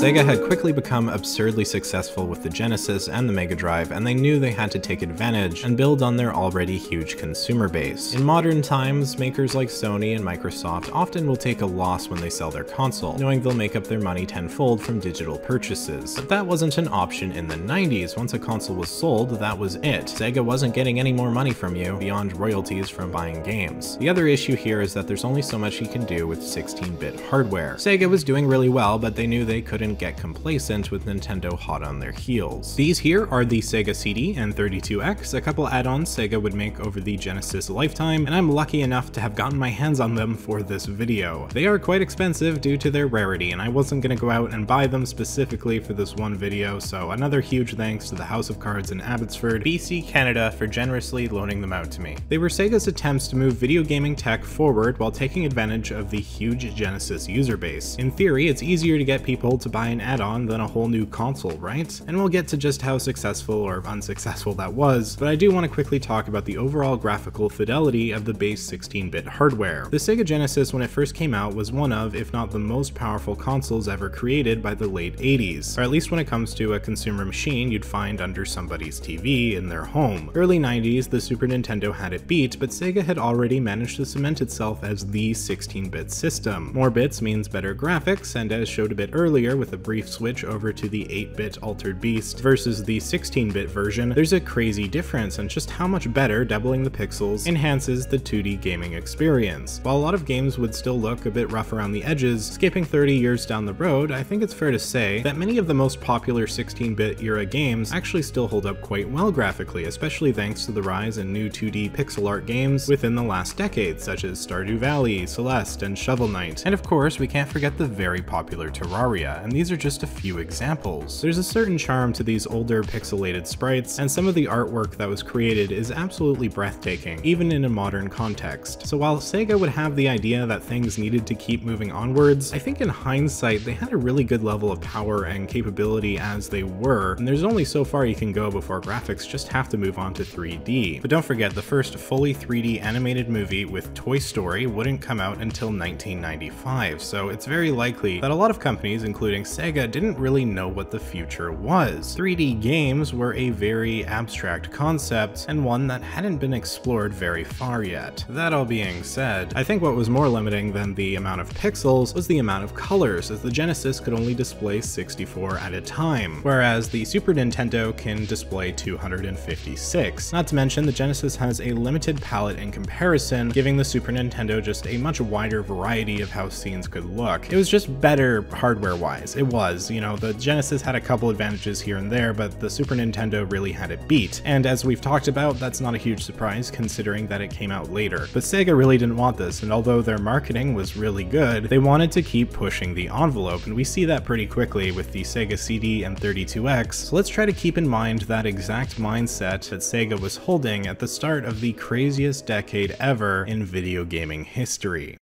Sega had quickly become absurdly successful with the Genesis and the Mega Drive, and they knew they had to take advantage and build on their already huge consumer base. In modern times, makers like Sony and Microsoft often will take a loss when they sell their console, knowing they'll make up their money tenfold from digital purchases. But that wasn't an option in the 90s. Once a console was sold, that was it. Sega wasn't getting any more money from you beyond royalties from buying games. The other issue here is that there's only so much you can do with 16-bit hardware. Sega was doing really well, but they knew they couldn't get complacent with Nintendo hot on their heels. These here are the Sega CD and 32X, a couple add-ons Sega would make over the Genesis lifetime, and I'm lucky enough to have gotten my hands on them for this video. They are quite expensive due to their rarity, and I wasn't gonna go out and buy them specifically for this one video, so another huge thanks to the House of Cards in Abbotsford, BC, Canada for generously loaning them out to me. They were Sega's attempts to move video gaming tech forward while taking advantage of the huge Genesis user base. In theory, it's easier to get people to buy an add-on than a whole new console, right? And we'll get to just how successful or unsuccessful that was, but I do want to quickly talk about the overall graphical fidelity of the base 16-bit hardware. The Sega Genesis when it first came out was one of, if not the most powerful consoles ever created by the late 80s, or at least when it comes to a consumer machine you'd find under somebody's TV in their home. Early 90s, the Super Nintendo had it beat, but Sega had already managed to cement itself as the 16-bit system. More bits means better graphics, and as showed a bit earlier with a brief switch over to the 8-bit Altered Beast versus the 16-bit version, there's a crazy difference in just how much better doubling the pixels enhances the 2D gaming experience. While a lot of games would still look a bit rough around the edges, skipping 30 years down the road, I think it's fair to say that many of the most popular 16-bit era games actually still hold up quite well graphically, especially thanks to the rise in new 2D pixel art games within the last decade, such as Stardew Valley, Celeste, and Shovel Knight. And of course, we can't forget the very popular Terraria, and these are just a few examples. There's a certain charm to these older pixelated sprites, and some of the artwork that was created is absolutely breathtaking, even in a modern context. So while Sega would have the idea that things needed to keep moving onwards, I think in hindsight they had a really good level of power and capability as they were, and there's only so far you can go before graphics just have to move on to 3D. But don't forget, the first fully 3D animated movie with Toy Story wouldn't come out until 1995, so it's very likely that a lot of companies, including Sega, didn't really know what the future was. 3D games were a very abstract concept, and one that hadn't been explored very far yet. That all being said, I think what was more limiting than the amount of pixels was the amount of colors, as the Genesis could only display 64 at a time, whereas the Super Nintendo can display 256. Not to mention, the Genesis has a limited palette in comparison, giving the Super Nintendo just a much wider variety of how scenes could look. It was just better hardware-wise. It was, you know, the Genesis had a couple advantages here and there, but the Super Nintendo really had it beat. And as we've talked about, that's not a huge surprise considering that it came out later. But Sega really didn't want this, and although their marketing was really good, they wanted to keep pushing the envelope, and we see that pretty quickly with the Sega CD and 32X. So let's try to keep in mind that exact mindset that Sega was holding at the start of the craziest decade ever in video gaming history.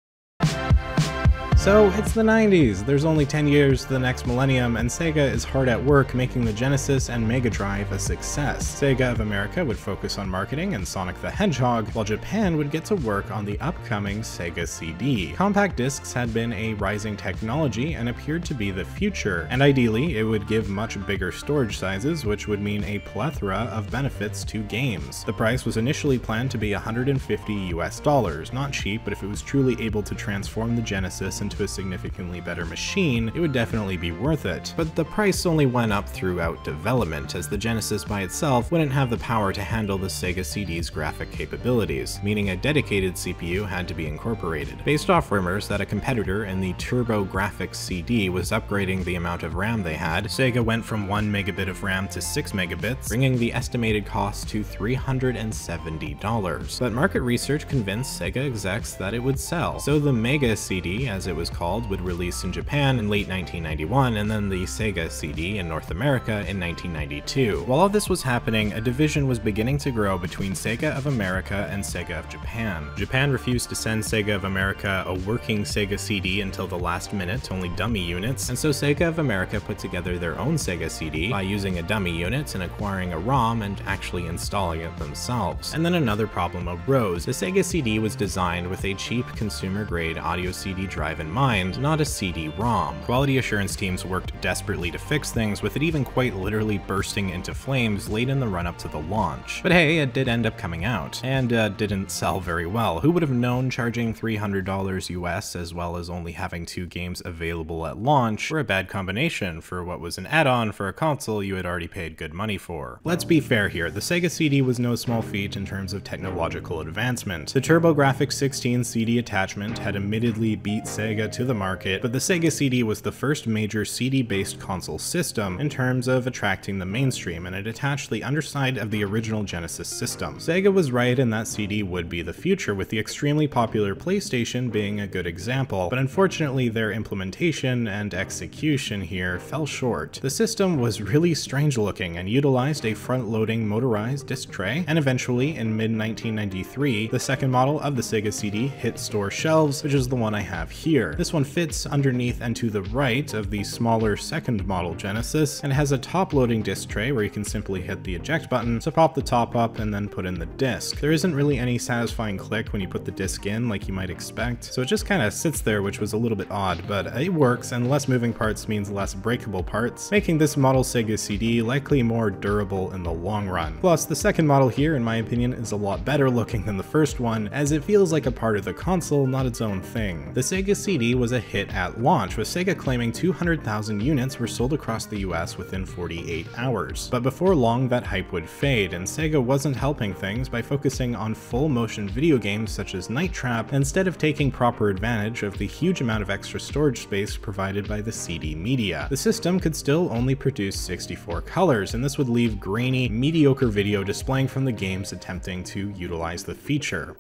So it's the 90s, there's only 10 years to the next millennium, and Sega is hard at work making the Genesis and Mega Drive a success. Sega of America would focus on marketing and Sonic the Hedgehog, while Japan would get to work on the upcoming Sega CD. Compact discs had been a rising technology and appeared to be the future, and ideally it would give much bigger storage sizes, which would mean a plethora of benefits to games. The price was initially planned to be 150 US dollars, not cheap, but if it was truly able to transform the Genesis into a significantly better machine, it would definitely be worth it. But the price only went up throughout development, as the Genesis by itself wouldn't have the power to handle the Sega CD's graphic capabilities, meaning a dedicated CPU had to be incorporated. Based off rumors that a competitor in the TurboGrafx CD was upgrading the amount of RAM they had, Sega went from 1 megabit of RAM to 6 megabits, bringing the estimated cost to $370. But market research convinced Sega execs that it would sell, so the Mega CD, as it was called, would release in Japan in late 1991, and then the Sega CD in North America in 1992. While all this was happening, a division was beginning to grow between Sega of America and Sega of Japan. Japan refused to send Sega of America a working Sega CD until the last minute, only dummy units, and so Sega of America put together their own Sega CD by using a dummy unit and acquiring a ROM and actually installing it themselves. And then another problem arose. The Sega CD was designed with a cheap consumer-grade audio CD drive in mind, not a CD-ROM. Quality assurance teams worked desperately to fix things, with it even quite literally bursting into flames late in the run-up to the launch. But hey, it did end up coming out, and uh, didn't sell very well. Who would have known charging $300 US as well as only having two games available at launch were a bad combination for what was an add-on for a console you had already paid good money for. Let's be fair here, the Sega CD was no small feat in terms of technological advancement. The TurboGrafx 16 CD attachment had admittedly beat Sega to the market, but the Sega CD was the first major CD-based console system in terms of attracting the mainstream, and it attached the underside of the original Genesis system. Sega was right in that CD would be the future, with the extremely popular PlayStation being a good example, but unfortunately their implementation and execution here fell short. The system was really strange looking and utilized a front-loading motorized disc tray, and eventually in mid-1993, the second model of the Sega CD hit store shelves, which is the one I have here. This one fits underneath and to the right of the smaller second model Genesis, and has a top-loading disc tray where you can simply hit the eject button to pop the top up and then put in the disc. There isn't really any satisfying click when you put the disc in like you might expect, so it just kind of sits there which was a little bit odd, but it works and less moving parts means less breakable parts, making this model Sega CD likely more durable in the long run. Plus, the second model here in my opinion is a lot better looking than the first one, as it feels like a part of the console, not its own thing. The Sega CD Was a hit at launch, with Sega claiming 200,000 units were sold across the US within 48 hours. But before long, that hype would fade, and Sega wasn't helping things by focusing on full motion video games such as Night Trap instead of taking proper advantage of the huge amount of extra storage space provided by the CD media. The system could still only produce 64 colors, and this would leave grainy, mediocre video displaying from the games attempting to utilize the feature.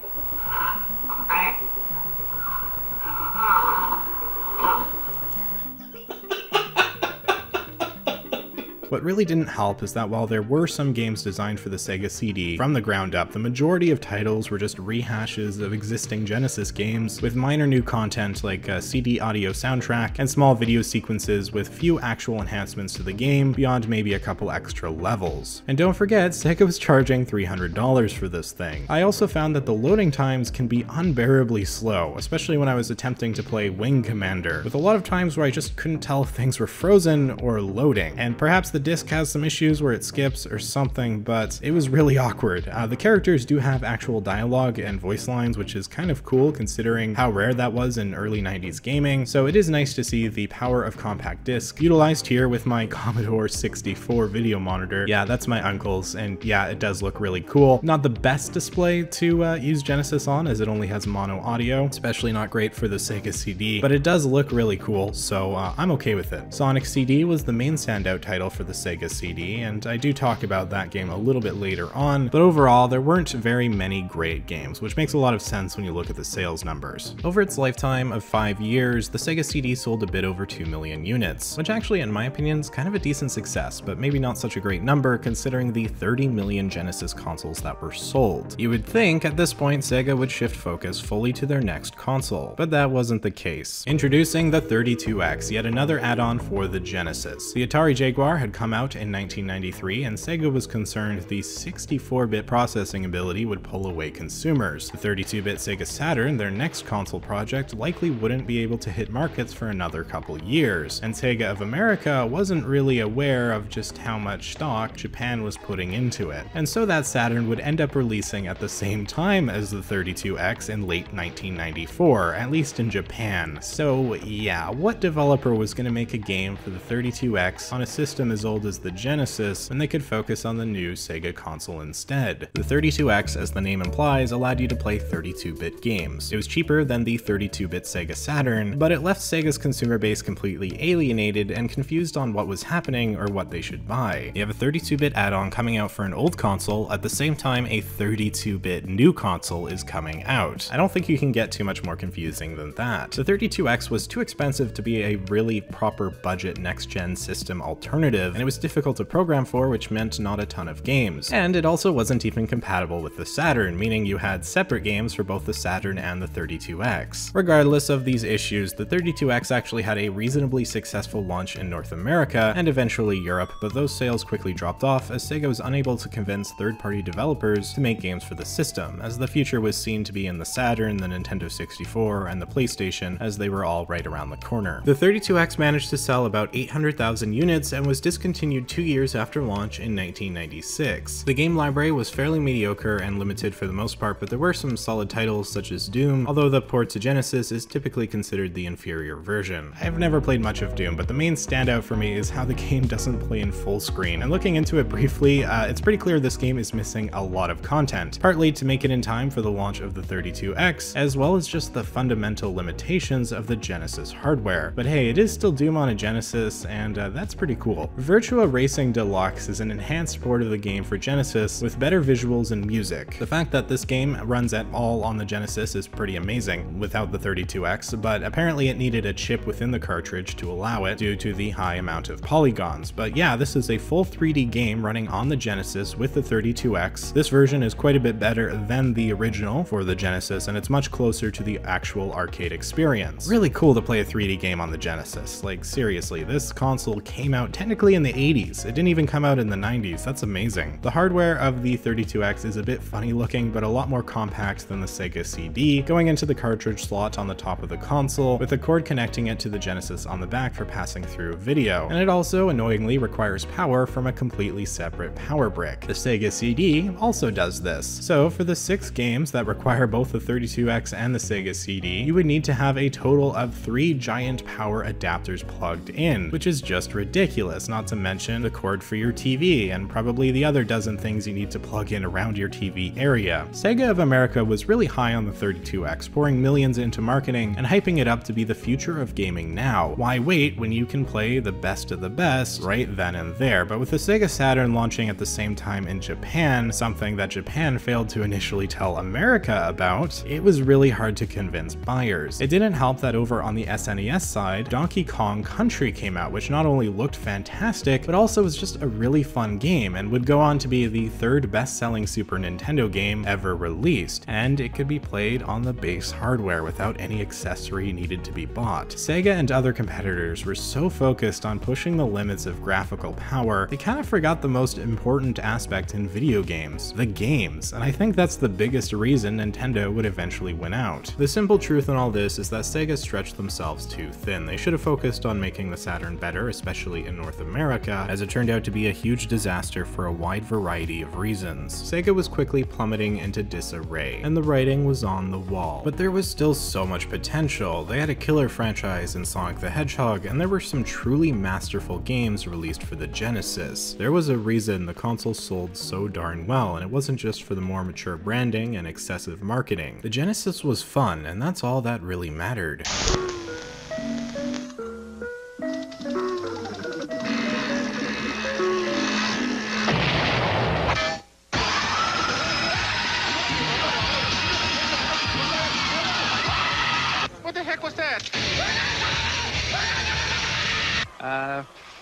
What really didn't help is that while there were some games designed for the Sega CD from the ground up, the majority of titles were just rehashes of existing Genesis games with minor new content like uh, a CD audio soundtrack and small video sequences with few actual enhancements to the game beyond maybe a couple extra levels. And don't forget, Sega was charging $300 for this thing. I also found that the loading times can be unbearably slow, especially when I was attempting to play Wing Commander, with a lot of times where I just couldn't tell if things were frozen or loading. And perhaps the the disc has some issues where it skips or something, but it was really awkward. Uh, the characters do have actual dialogue and voice lines, which is kind of cool considering how rare that was in early 90s gaming, so it is nice to see the power of compact disc utilized here with my Commodore 64 video monitor. Yeah, that's my uncle's, and yeah, it does look really cool. Not the best display to uh, use Genesis on, as it only has mono audio, especially not great for the Sega CD, but it does look really cool, so uh, I'm okay with it. Sonic CD was the main standout title for the Sega CD, and I do talk about that game a little bit later on, but overall there weren't very many great games, which makes a lot of sense when you look at the sales numbers. Over its lifetime of 5 years, the Sega CD sold a bit over 2 million units, which actually in my opinion is kind of a decent success, but maybe not such a great number considering the 30 million Genesis consoles that were sold. You would think at this point Sega would shift focus fully to their next console, but that wasn't the case. Introducing the 32X, yet another add-on for the Genesis. The Atari Jaguar had come out in 1993, and Sega was concerned the 64-bit processing ability would pull away consumers. The 32-bit Sega Saturn, their next console project, likely wouldn't be able to hit markets for another couple years, and Sega of America wasn't really aware of just how much stock Japan was putting into it. And so that Saturn would end up releasing at the same time as the 32X in late 1994, at least in Japan. So yeah, what developer was going to make a game for the 32X on a system as old as the Genesis and they could focus on the new Sega console instead? The 32X, as the name implies, allowed you to play 32-bit games. It was cheaper than the 32-bit Sega Saturn, but it left Sega's consumer base completely alienated and confused on what was happening or what they should buy. You have a 32-bit add-on coming out for an old console at the same time a 32-bit new console is coming out. I don't think you can get too much more confusing than that. The 32X was too expensive to be a really proper budget next-gen system alternative, and it was difficult to program for, which meant not a ton of games. And it also wasn't even compatible with the Saturn, meaning you had separate games for both the Saturn and the 32X. Regardless of these issues, the 32X actually had a reasonably successful launch in North America and eventually Europe, but those sales quickly dropped off as Sega was unable to convince third-party developers to make games for the system, as the future was seen to be in the Saturn, the Nintendo 64, and the PlayStation, as they were all right around the corner. The 32X managed to sell about 800,000 units and was discontinued two years after launch in 1996. The game library was fairly mediocre and limited for the most part, but there were some solid titles such as Doom, although the port to Genesis is typically considered the inferior version. I've never played much of Doom, but the main standout for me is how the game doesn't play in full screen, and looking into it briefly, uh, it's pretty clear this game is missing a lot of content, partly to make it in time for the launch of the 32X, as well as just the fundamental limitations of the Genesis hardware. But hey, it is still Doom on a Genesis, and uh, that's pretty cool. Virtua Racing Deluxe is an enhanced port of the game for Genesis with better visuals and music. The fact that this game runs at all on the Genesis is pretty amazing without the 32X, but apparently it needed a chip within the cartridge to allow it due to the high amount of polygons. But yeah, this is a full 3D game running on the Genesis with the 32X. This version is quite a bit better than the original for the Genesis, and it's much closer to the actual arcade experience. Really cool to play a 3D game on the Genesis. Like seriously, this console came out technically in the 80s. It didn't even come out in the 90s. That's amazing. The hardware of the 32X is a bit funny looking, but a lot more compact than the Sega CD, going into the cartridge slot on the top of the console, with a cord connecting it to the Genesis on the back for passing through video. And it also, annoyingly, requires power from a completely separate power brick. The Sega CD also does this. So for the six games that require both the 32X and the Sega CD, you would need to have a total of three giant power adapters plugged in, which is just ridiculous, not to mention the cord for your TV, and probably the other dozen things you need to plug in around your TV area. Sega of America was really high on the 32X, pouring millions into marketing and hyping it up to be the future of gaming now. Why wait when you can play the best of the best right then and there? But with the Sega Saturn launching at the same time in Japan, something that Japan failed to initially tell America about, it was really hard to convince buyers. It didn't help that over on the SNES side, Donkey Kong Country came out, which not only looked fantastic, but also was just a really fun game and would go on to be the third best-selling Super Nintendo game ever released, and it could be played on the base hardware without any accessory needed to be bought. Sega and other competitors were so focused on pushing the limits of graphical power, they kind of forgot the most important aspect in video games, the games, and I think that's the biggest reason Nintendo would eventually win out. The simple truth in all this is that Sega stretched themselves too thin. They should have focused on making the Saturn better, especially in North America, as it turned out to be a huge disaster for a wide variety of reasons. Sega was quickly plummeting into disarray, and the writing was on the wall. But there was still so much potential. They had a killer franchise in Sonic the Hedgehog, and there were some truly masterful games released for the Genesis. There was a reason the console sold so darn well, and it wasn't just for the more mature branding and excessive marketing. The Genesis was fun, and that's all that really mattered.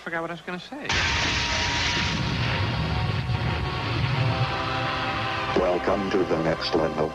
Forgot what I was gonna say. Welcome to the next level.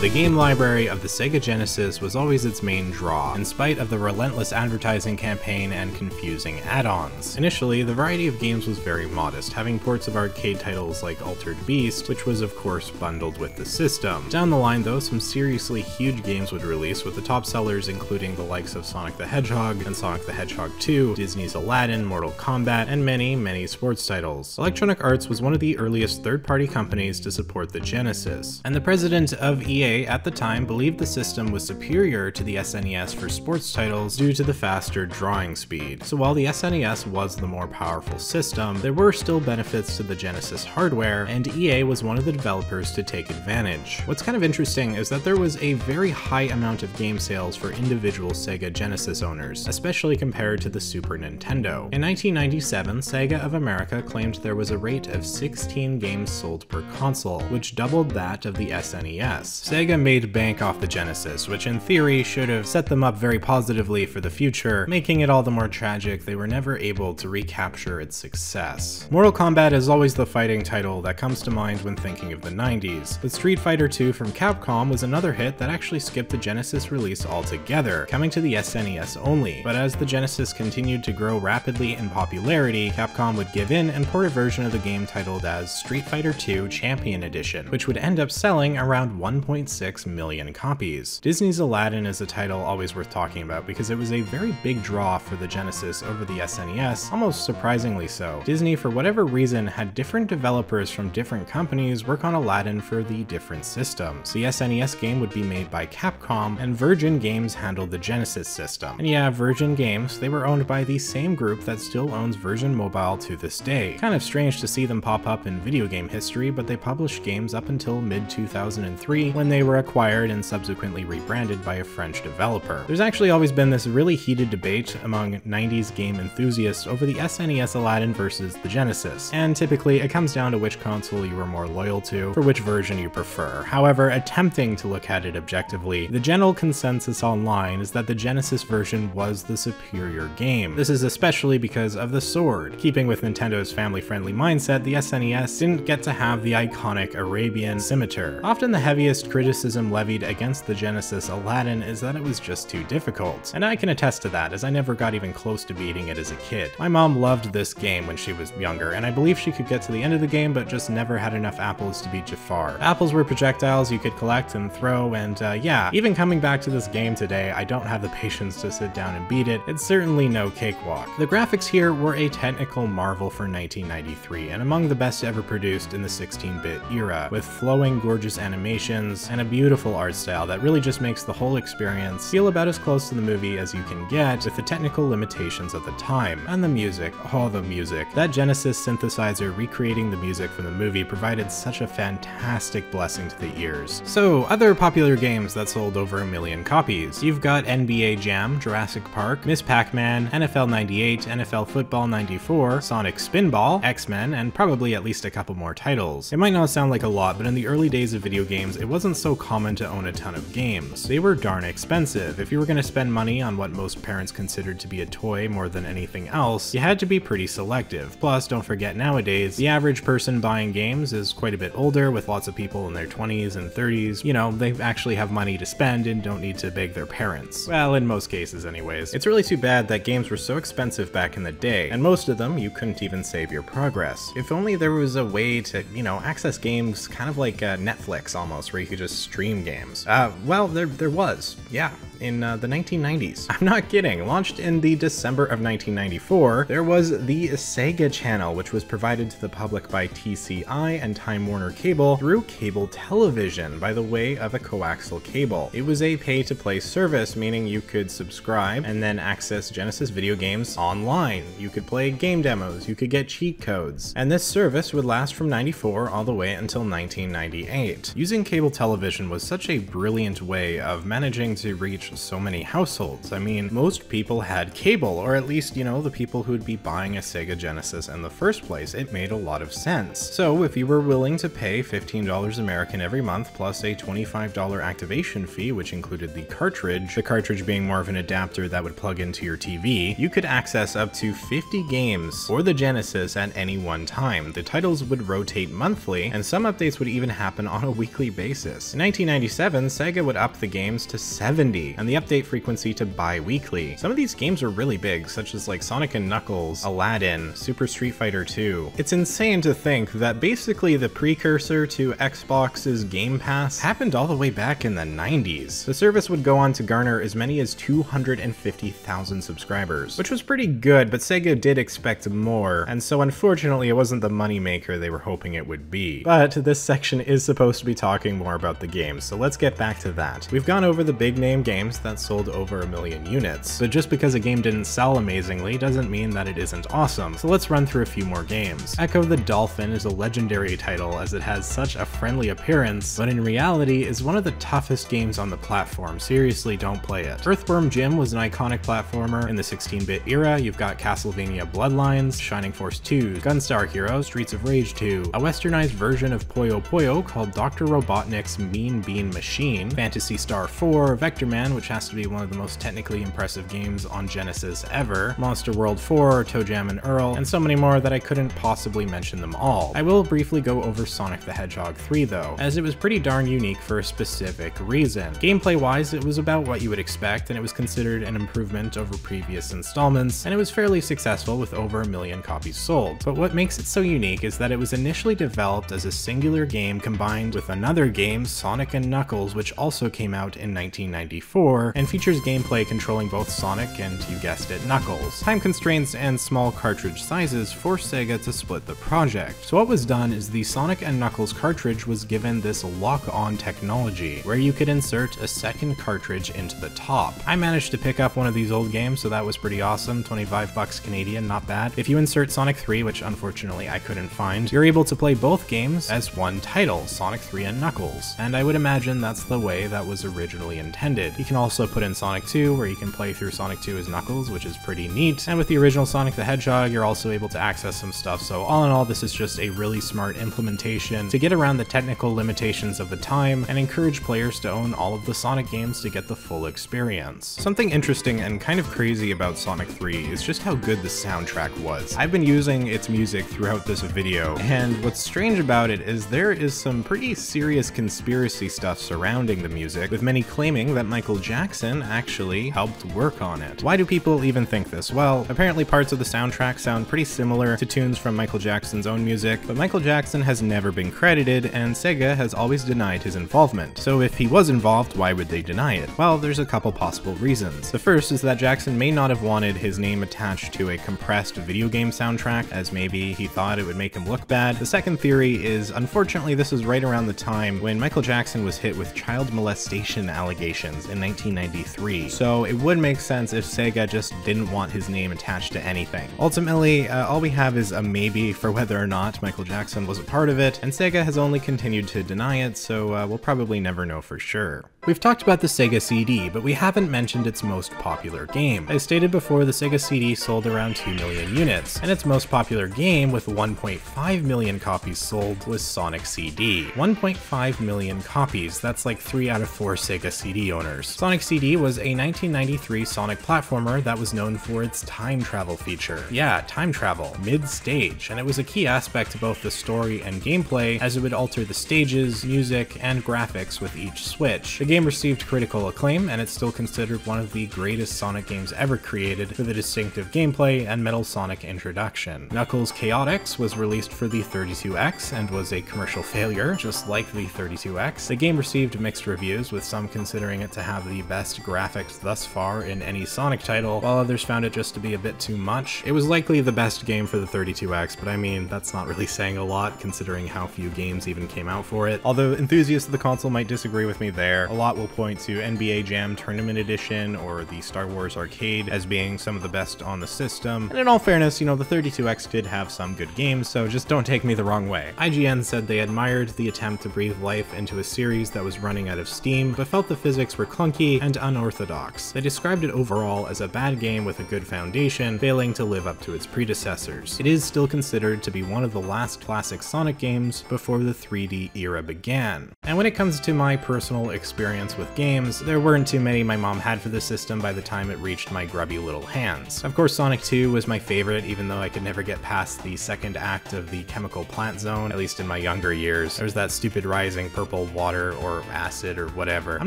The game library of the Sega Genesis was always its main draw, in spite of the relentless advertising campaign and confusing add-ons. Initially, the variety of games was very modest, having ports of arcade titles like Altered Beast, which was of course bundled with the system. Down the line though, some seriously huge games would release, with the top sellers including the likes of Sonic the Hedgehog and Sonic the Hedgehog 2, Disney's Aladdin, Mortal Kombat, and many, many sports titles. Electronic Arts was one of the earliest third-party companies to support the Genesis, and the president of EA at the time believed the system was superior to the SNES for sports titles due to the faster drawing speed. So while the SNES was the more powerful system, there were still benefits to the Genesis hardware, and EA was one of the developers to take advantage. What's kind of interesting is that there was a very high amount of game sales for individual Sega Genesis owners, especially compared to the Super Nintendo. In 1997, Sega of America claimed there was a rate of 16 games sold per console, which doubled that of the SNES. Sega made bank off the Genesis, which in theory should have set them up very positively for the future, making it all the more tragic they were never able to recapture its success. Mortal Kombat is always the fighting title that comes to mind when thinking of the 90s, but Street Fighter II from Capcom was another hit that actually skipped the Genesis release altogether, coming to the SNES only. But as the Genesis continued to grow rapidly in popularity, Capcom would give in and port a version of the game titled as Street Fighter II Champion Edition, which would end up selling around 1.6 million copies. Disney's Aladdin is a title always worth talking about because it was a very big draw for the Genesis over the SNES, almost surprisingly so. Disney, for whatever reason, had different developers from different companies work on Aladdin for the different systems. The SNES game would be made by Capcom, and Virgin Games handled the Genesis system. And yeah, Virgin Games, they were owned by the same group that still owns Virgin Mobile to this day. Kind of strange to see them pop up in video game history, but they published games up until mid-2003 when they were acquired and subsequently rebranded by a French developer. There's actually always been this really heated debate among 90s game enthusiasts over the SNES Aladdin versus the Genesis, and typically it comes down to which console you are more loyal to, for which version you prefer. However, attempting to look at it objectively, the general consensus online is that the Genesis version was the superior game. This is especially because of the sword. Keeping with Nintendo's family-friendly mindset, the SNES didn't get to have the iconic Arabian scimitar. Often the heaviest criticism criticism levied against the Genesis Aladdin is that it was just too difficult. And I can attest to that, as I never got even close to beating it as a kid. My mom loved this game when she was younger, and I believe she could get to the end of the game, but just never had enough apples to beat Jafar. Apples were projectiles you could collect and throw, and uh, yeah, even coming back to this game today, I don't have the patience to sit down and beat it. It's certainly no cakewalk. The graphics here were a technical marvel for 1993, and among the best ever produced in the 16-bit era, with flowing, gorgeous animations and a beautiful art style that really just makes the whole experience feel about as close to the movie as you can get with the technical limitations of the time. And the music, oh the music. That Genesis synthesizer recreating the music from the movie provided such a fantastic blessing to the ears. So, other popular games that sold over a million copies. You've got NBA Jam, Jurassic Park, Miss Pac-Man, NFL 98, NFL Football 94, Sonic Spinball, X-Men, and probably at least a couple more titles. It might not sound like a lot, but in the early days of video games, it wasn't so common to own a ton of games. They were darn expensive. If you were going to spend money on what most parents considered to be a toy more than anything else, you had to be pretty selective. Plus, don't forget nowadays, the average person buying games is quite a bit older, with lots of people in their 20s and 30s. You know, they actually have money to spend and don't need to beg their parents. Well, in most cases anyways. It's really too bad that games were so expensive back in the day, and most of them you couldn't even save your progress. If only there was a way to, you know, access games kind of like uh, Netflix almost, where you could just stream games. Uh, well, there, there was, yeah in uh, the 1990s. I'm not kidding. Launched in the December of 1994, there was the Sega Channel, which was provided to the public by TCI and Time Warner Cable through cable television by the way of a coaxial cable. It was a pay-to-play service, meaning you could subscribe and then access Genesis video games online. You could play game demos, you could get cheat codes, and this service would last from 94 all the way until 1998. Using cable television was such a brilliant way of managing to reach so many households. I mean, most people had cable, or at least, you know, the people who'd be buying a Sega Genesis in the first place. It made a lot of sense. So if you were willing to pay $15 American every month plus a $25 activation fee, which included the cartridge, the cartridge being more of an adapter that would plug into your TV, you could access up to 50 games for the Genesis at any one time. The titles would rotate monthly, and some updates would even happen on a weekly basis. In 1997, Sega would up the games to 70, and the update frequency to bi-weekly. Some of these games are really big, such as like Sonic and Knuckles, Aladdin, Super Street Fighter 2. It's insane to think that basically the precursor to Xbox's Game Pass happened all the way back in the 90s. The service would go on to garner as many as 250,000 subscribers, which was pretty good, but Sega did expect more, and so unfortunately it wasn't the moneymaker they were hoping it would be. But this section is supposed to be talking more about the games, so let's get back to that. We've gone over the big name games that sold over a million units, but just because a game didn't sell amazingly doesn't mean that it isn't awesome, so let's run through a few more games. Ecco the Dolphin is a legendary title as it has such a friendly appearance, but in reality is one of the toughest games on the platform, seriously don't play it. Earthworm Jim was an iconic platformer in the 16-bit era, you've got Castlevania Bloodlines, Shining Force 2, Gunstar Heroes, Streets of Rage 2, a westernized version of Puyo Puyo called Dr. Robotnik's Mean Bean Machine, Phantasy Star 4, Vector Man, which has to be one of the most technically impressive games on Genesis ever, Monster World 4, ToeJam and Earl, and so many more that I couldn't possibly mention them all. I will briefly go over Sonic the Hedgehog 3 though, as it was pretty darn unique for a specific reason. Gameplay wise, it was about what you would expect, and it was considered an improvement over previous installments, and it was fairly successful with over a million copies sold. But what makes it so unique is that it was initially developed as a singular game combined with another game, Sonic and Knuckles, which also came out in 1994, and features gameplay controlling both Sonic and, you guessed it, Knuckles. Time constraints and small cartridge sizes forced Sega to split the project. So what was done is the Sonic and Knuckles cartridge was given this lock-on technology, where you could insert a second cartridge into the top. I managed to pick up one of these old games, so that was pretty awesome, 25 bucks Canadian, not bad. If you insert Sonic 3, which unfortunately I couldn't find, you're able to play both games as one title, Sonic 3 and Knuckles, and I would imagine that's the way that was originally intended. Can also put in Sonic 2, where you can play through Sonic 2 as Knuckles, which is pretty neat, and with the original Sonic the Hedgehog, you're also able to access some stuff, so all in all, this is just a really smart implementation to get around the technical limitations of the time and encourage players to own all of the Sonic games to get the full experience. Something interesting and kind of crazy about Sonic 3 is just how good the soundtrack was. I've been using its music throughout this video, and what's strange about it is there is some pretty serious conspiracy stuff surrounding the music, with many claiming that Michael Jackson actually helped work on it. Why do people even think this? Well, apparently parts of the soundtrack sound pretty similar to tunes from Michael Jackson's own music, but Michael Jackson has never been credited, and Sega has always denied his involvement. So if he was involved, why would they deny it? Well, there's a couple possible reasons. The first is that Jackson may not have wanted his name attached to a compressed video game soundtrack, as maybe he thought it would make him look bad. The second theory is, unfortunately, this is right around the time when Michael Jackson was hit with child molestation allegations in 1993, so it would make sense if Sega just didn't want his name attached to anything. Ultimately, uh, all we have is a maybe for whether or not Michael Jackson was a part of it, and Sega has only continued to deny it, so uh, we'll probably never know for sure. We've talked about the Sega CD, but we haven't mentioned its most popular game. As stated before, the Sega CD sold around 2 million units, and its most popular game with 1.5 million copies sold was Sonic CD. 1.5 million copies, that's like 3 out of 4 Sega CD owners. Sonic CD was a 1993 Sonic platformer that was known for its time travel feature. Yeah, time travel, mid-stage, and it was a key aspect to both the story and gameplay as it would alter the stages, music, and graphics with each switch. The game received critical acclaim, and it's still considered one of the greatest Sonic games ever created for the distinctive gameplay and Metal Sonic introduction. Knuckles Chaotix was released for the 32X and was a commercial failure, just like the 32X. The game received mixed reviews, with some considering it to have the best graphics thus far in any Sonic title, while others found it just to be a bit too much. It was likely the best game for the 32X, but I mean, that's not really saying a lot considering how few games even came out for it. Although enthusiasts of the console might disagree with me there, a lot will point to NBA Jam Tournament Edition or the Star Wars Arcade as being some of the best on the system. And in all fairness, you know, the 32X did have some good games, so just don't take me the wrong way. IGN said they admired the attempt to breathe life into a series that was running out of steam, but felt the physics were clunky and unorthodox. They described it overall as a bad game with a good foundation, failing to live up to its predecessors. It is still considered to be one of the last classic Sonic games before the 3D era began. And when it comes to my personal experience with games, there weren't too many my mom had for the system by the time it reached my grubby little hands. Of course, Sonic 2 was my favorite, even though I could never get past the second act of the chemical plant zone, at least in my younger years. There's that stupid rising purple water or acid or whatever. I'm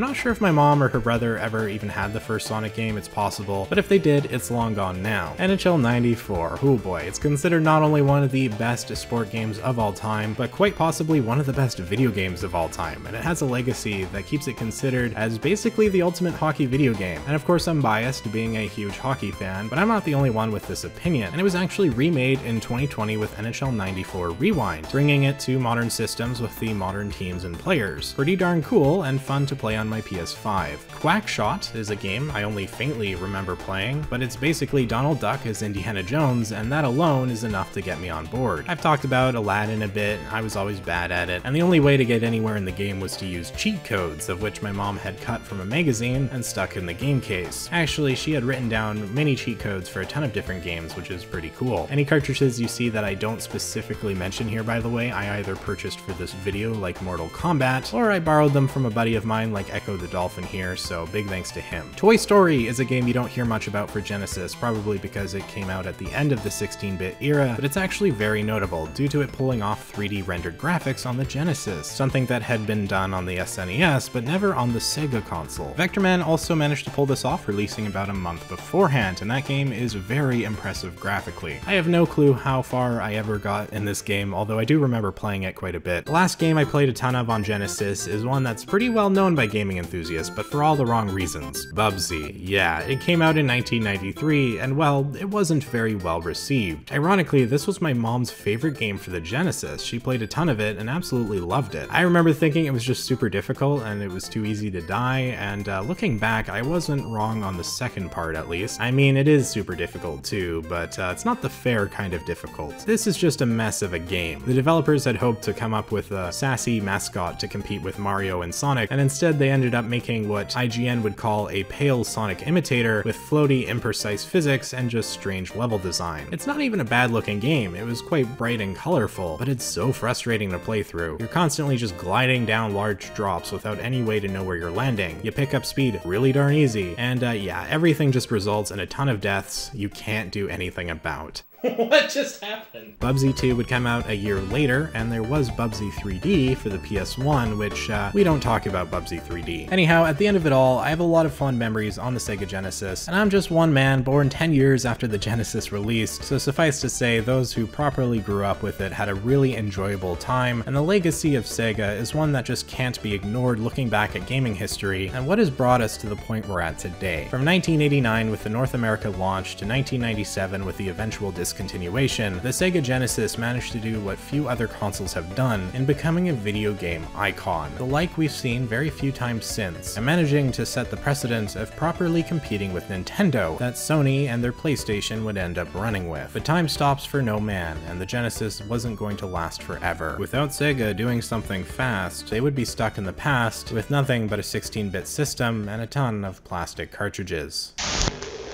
not sure if my mom or her brother ever even had the first Sonic game, it's possible, but if they did, it's long gone now. NHL 94, oh boy, it's considered not only one of the best sport games of all time, but quite possibly one of the best video games of all time, and it has a legacy that keeps it considered as basically the ultimate hockey video game. And of course I'm biased being a huge hockey fan, but I'm not the only one with this opinion, and it was actually remade in 2020 with NHL 94 Rewind, bringing it to modern systems with the modern teams and players. Pretty darn cool and fun to play on my PS5. Quackshot is a game I only faintly remember playing, but it's basically Donald Duck as Indiana Jones, and that alone is enough to get me on board. I've talked about Aladdin a bit, I was always bad at it, and the only way to get anywhere in the game was to use cheat codes, of which my mom had cut from a magazine and stuck in the game case. Actually, she had written down many cheat codes for a ton of different games, which is pretty cool. Any cartridges you see that I don't specifically mention here, by the way, I either purchased for this video like Mortal Kombat, or I borrowed them from a buddy of mine like Ecco the Dolphin here, so big thanks to him. Toy Story is a game you don't hear much about for Genesis, probably because it came out at the end of the 16-bit era, but it's actually very notable due to it pulling off 3D rendered graphics on the Genesis, something that had been done on the SNES, but never on the Sega console. Vectorman also managed to pull this off, releasing about a month beforehand, and that game is very impressive graphically. I have no clue how far I ever got in this game, although I do remember playing it quite a bit. The last game I played a ton of on Genesis is one that's pretty well known by gaming enthusiasts, but for all the wrong reasons. Bubsy. Yeah, it came out in 1993, and well, it wasn't very well received. Ironically, this was my mom's favorite game for the Genesis. She played a ton of it and absolutely loved it. I remember thinking it was just super difficult and it was too easy to die, and uh, looking back, I wasn't wrong on the second part at least. I mean, it is super difficult too, but uh, it's not the fair kind of difficult. This is just a mess of a game. The developers had hoped to come up with a sassy mascot to compete with Mario and Sonic, and instead they ended up making what IGN would call a pale Sonic imitator with floaty, imprecise physics and just strange level design. It's not even a bad looking game, it was quite bright and colorful, but it's so frustrating to play through. You're constantly just gliding down large drops without any way to know where you're landing. You pick up speed really darn easy, and uh, yeah, everything just results in a ton of deaths you can't do anything about. what just happened? Bubsy 2 would come out a year later, and there was Bubsy 3D for the PS1, which uh, we don't talk about Bubsy 3D. Anyhow, at the end of it all, I have a lot of fond memories on the Sega Genesis, and I'm just one man born 10 years after the Genesis released, so suffice to say, those who properly grew up with it had a really enjoyable time, and the legacy of Sega is one that just can't be ignored looking back at gaming history and what has brought us to the point we're at today. From 1989 with the North America launch to 1997 with the eventual discontinuation, the Sega Genesis managed to do what few other consoles have done in becoming a video game icon, the like we've seen very few times since, and managing to set the precedent of properly competing with Nintendo that Sony and their PlayStation would end up running with. But time stops for no man, and the Genesis wasn't going to last forever. Without Sega doing something fast, they would be stuck in the past with nothing but a 16-bit system and a ton of plastic cartridges.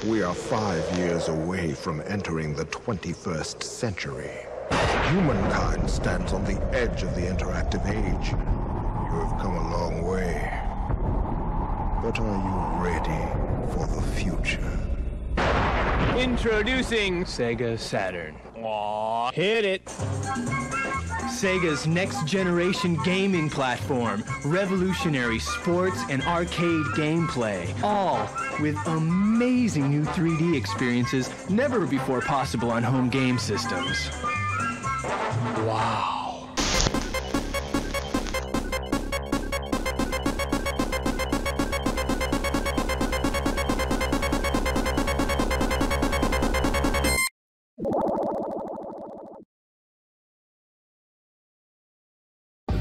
We are five years away from entering the 21st century. Humankind stands on the edge of the interactive age. You have come a long way. But are you ready for the future? Introducing Sega Saturn. Aww. Hit it. Sega's next generation gaming platform, revolutionary sports and arcade gameplay, all with amazing new 3D experiences never before possible on home game systems. Wow.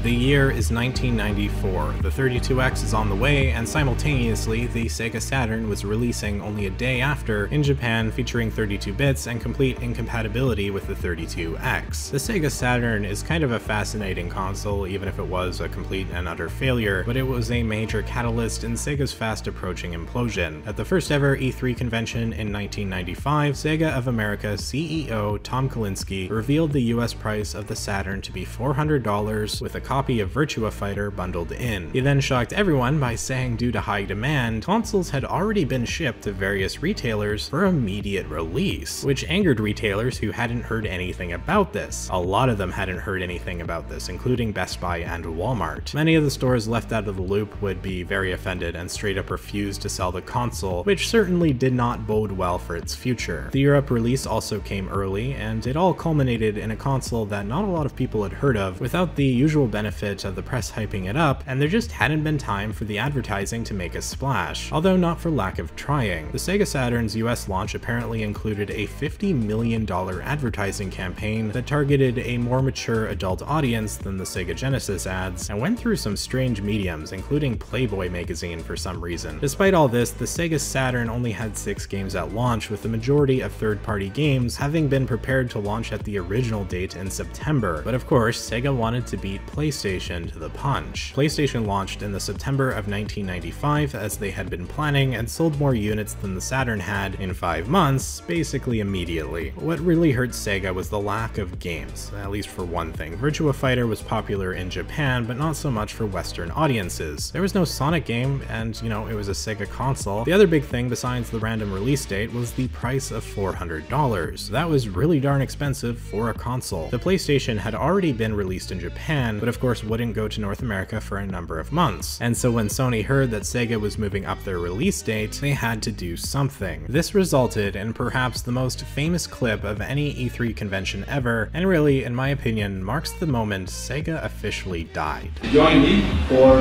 The year is 1994, the 32X is on the way, and simultaneously, the Sega Saturn was releasing only a day after in Japan featuring 32 bits and complete incompatibility with the 32X. The Sega Saturn is kind of a fascinating console, even if it was a complete and utter failure, but it was a major catalyst in Sega's fast approaching implosion. At the first ever E3 convention in 1995, Sega of America CEO Tom Kalinske revealed the US price of the Saturn to be $400 with a copy of Virtua Fighter bundled in. He then shocked everyone by saying due to high demand, consoles had already been shipped to various retailers for immediate release, which angered retailers who hadn't heard anything about this. A lot of them hadn't heard anything about this, including Best Buy and Walmart. Many of the stores left out of the loop would be very offended and straight up refused to sell the console, which certainly did not bode well for its future. The Europe release also came early, and it all culminated in a console that not a lot of people had heard of without the usual benefit of the press hyping it up, and there just hadn't been time for the advertising to make a splash, although not for lack of trying. The Sega Saturn's US launch apparently included a $50 million advertising campaign that targeted a more mature adult audience than the Sega Genesis ads, and went through some strange mediums, including Playboy magazine for some reason. Despite all this, the Sega Saturn only had six games at launch, with the majority of third-party games having been prepared to launch at the original date in September, but of course, Sega wanted to beat PlayStation to the punch. PlayStation launched in the September of 1995 as they had been planning and sold more units than the Saturn had in five months, basically immediately. What really hurt Sega was the lack of games, at least for one thing. Virtua Fighter was popular in Japan, but not so much for Western audiences. There was no Sonic game, and you know, it was a Sega console. The other big thing besides the random release date was the price of $400. That was really darn expensive for a console. The PlayStation had already been released in Japan, but of course wouldn't go to North America for a number of months. And so when Sony heard that Sega was moving up their release date, they had to do something. This resulted in perhaps the most famous clip of any E3 convention ever, and really, in my opinion, marks the moment Sega officially died. Join me for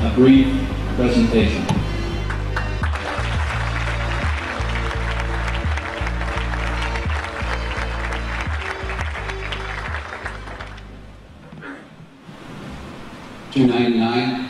a brief presentation. 299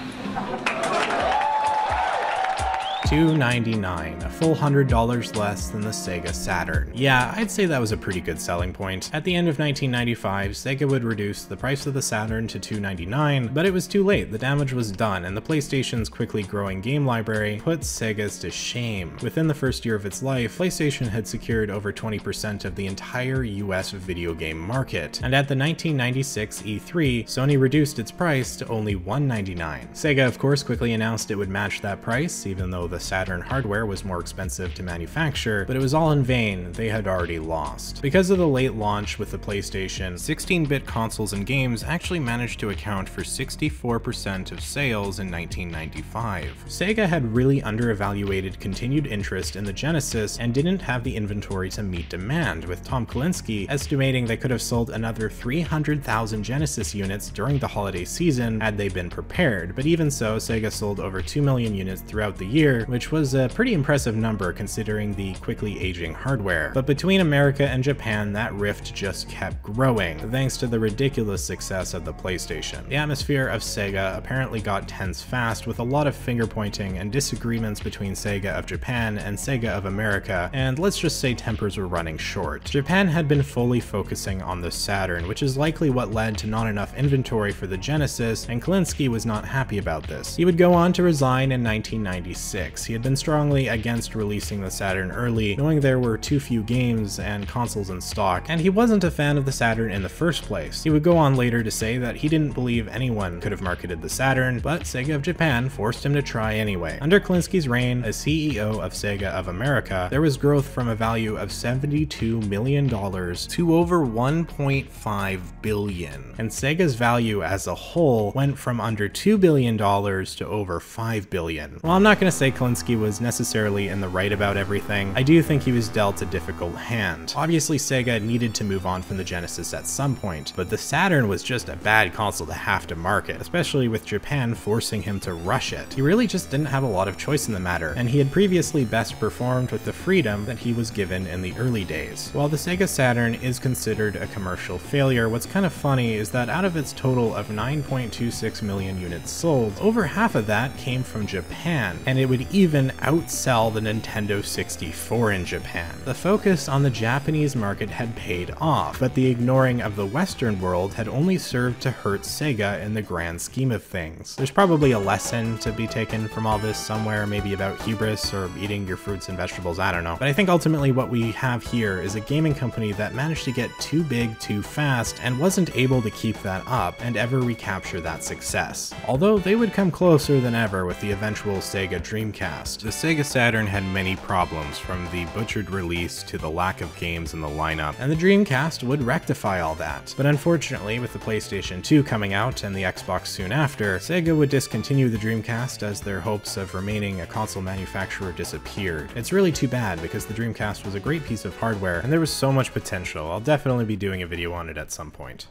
299, a full $100 less than the Sega Saturn. Yeah, I'd say that was a pretty good selling point. At the end of 1995, Sega would reduce the price of the Saturn to 299, but it was too late, the damage was done, and the PlayStation's quickly growing game library put Sega's to shame. Within the first year of its life, PlayStation had secured over 20% of the entire US video game market, and at the 1996 E3, Sony reduced its price to only 199. Sega of course quickly announced it would match that price, even though the Saturn hardware was more expensive to manufacture, but it was all in vain, they had already lost. Because of the late launch with the PlayStation, 16-bit consoles and games actually managed to account for 64% of sales in 1995. Sega had really underevaluated continued interest in the Genesis and didn't have the inventory to meet demand, with Tom Kalinske estimating they could have sold another 300,000 Genesis units during the holiday season had they been prepared, but even so, Sega sold over 2 million units throughout the year, which was a pretty impressive number considering the quickly aging hardware. But between America and Japan, that rift just kept growing, thanks to the ridiculous success of the PlayStation. The atmosphere of Sega apparently got tense fast, with a lot of finger pointing and disagreements between Sega of Japan and Sega of America, and let's just say tempers were running short. Japan had been fully focusing on the Saturn, which is likely what led to not enough inventory for the Genesis, and Kalinske was not happy about this. He would go on to resign in 1996. He had been strongly against releasing the Saturn early, knowing there were too few games and consoles in stock, and he wasn't a fan of the Saturn in the first place. He would go on later to say that he didn't believe anyone could have marketed the Saturn, but Sega of Japan forced him to try anyway. Under Kalinske's reign as CEO of Sega of America, there was growth from a value of $72 million to over 1.5 billion, and Sega's value as a whole went from under $2 billion to over 5 billion. While I'm not going to say Kalinske was necessarily in the right about everything, I do think he was dealt a difficult hand. Obviously Sega needed to move on from the Genesis at some point, but the Saturn was just a bad console to have to market, especially with Japan forcing him to rush it. He really just didn't have a lot of choice in the matter, and he had previously best performed with the freedom that he was given in the early days. While the Sega Saturn is considered a commercial failure, what's kind of funny is that out of its total of 9.26 million units sold, over half of that came from Japan, and it would even outsell the Nintendo 64 in Japan. The focus on the Japanese market had paid off, but the ignoring of the Western world had only served to hurt Sega in the grand scheme of things. There's probably a lesson to be taken from all this somewhere, maybe about hubris or eating your fruits and vegetables, I don't know. But I think ultimately what we have here is a gaming company that managed to get too big too fast and wasn't able to keep that up and ever recapture that success. Although they would come closer than ever with the eventual Sega Dreamcast. The Sega Saturn had many problems, from the butchered release to the lack of games in the lineup, and the Dreamcast would rectify all that. But unfortunately, with the PlayStation 2 coming out and the Xbox soon after, Sega would discontinue the Dreamcast as their hopes of remaining a console manufacturer disappeared. It's really too bad because the Dreamcast was a great piece of hardware and there was so much potential. I'll definitely be doing a video on it at some point.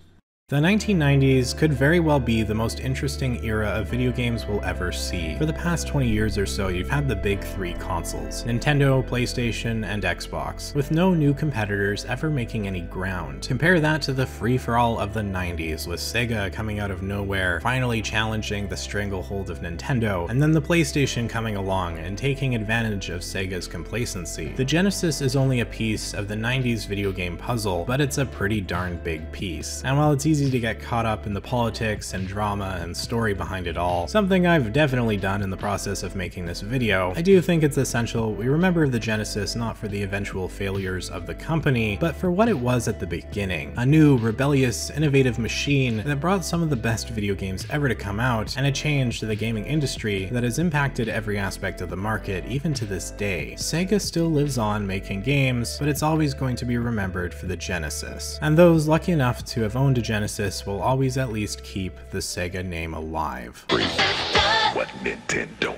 The 1990s could very well be the most interesting era of video games we'll ever see. For the past 20 years or so, you've had the big three consoles, Nintendo, PlayStation, and Xbox, with no new competitors ever making any ground. Compare that to the free-for-all of the 90s, with Sega coming out of nowhere, finally challenging the stranglehold of Nintendo, and then the PlayStation coming along and taking advantage of Sega's complacency. The Genesis is only a piece of the 90s video game puzzle, but it's a pretty darn big piece. And while it's easy to get caught up in the politics and drama and story behind it all, something I've definitely done in the process of making this video, I do think it's essential we remember the Genesis not for the eventual failures of the company, but for what it was at the beginning. A new, rebellious, innovative machine that brought some of the best video games ever to come out, and a change to the gaming industry that has impacted every aspect of the market even to this day. Sega still lives on making games, but it's always going to be remembered for the Genesis. And those lucky enough to have owned a Genesis will always at least keep the Sega name alive. What Nintendo?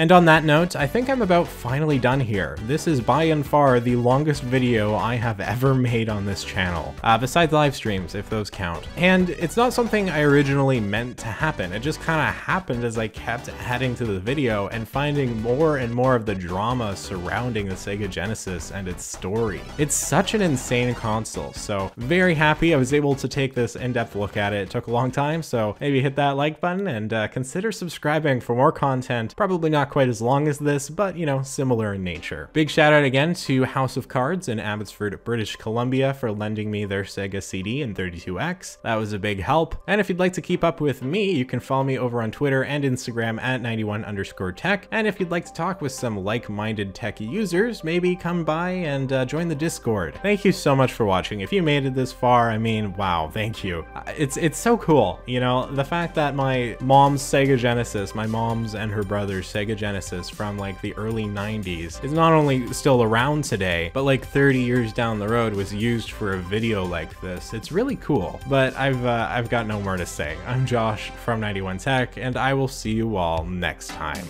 And on that note, I think I'm about finally done here. This is by and far the longest video I have ever made on this channel, uh, besides live streams, if those count. And it's not something I originally meant to happen. It just kind of happened as I kept adding to the video and finding more and more of the drama surrounding the Sega Genesis and its story. It's such an insane console, so very happy I was able to take this in-depth look at it. It took a long time, so maybe hit that like button and uh, consider subscribing for more content. Probably not quite as long as this, but you know, similar in nature. Big shout out again to House of Cards in Abbotsford, British Columbia for lending me their Sega CD in 32X. That was a big help. And if you'd like to keep up with me, you can follow me over on Twitter and Instagram at 91 underscore tech. And if you'd like to talk with some like-minded tech users, maybe come by and uh, join the Discord. Thank you so much for watching. If you made it this far, I mean, wow, thank you. Uh, It's it's so cool, you know, the fact that my mom's Sega Genesis, my mom's and her brother's Sega Genesis from like the early 90s is not only still around today, but like 30 years down the road was used for a video like this. It's really cool, but I've, uh, I've got no more to say. I'm Josh from 91 Tech, and I will see you all next time.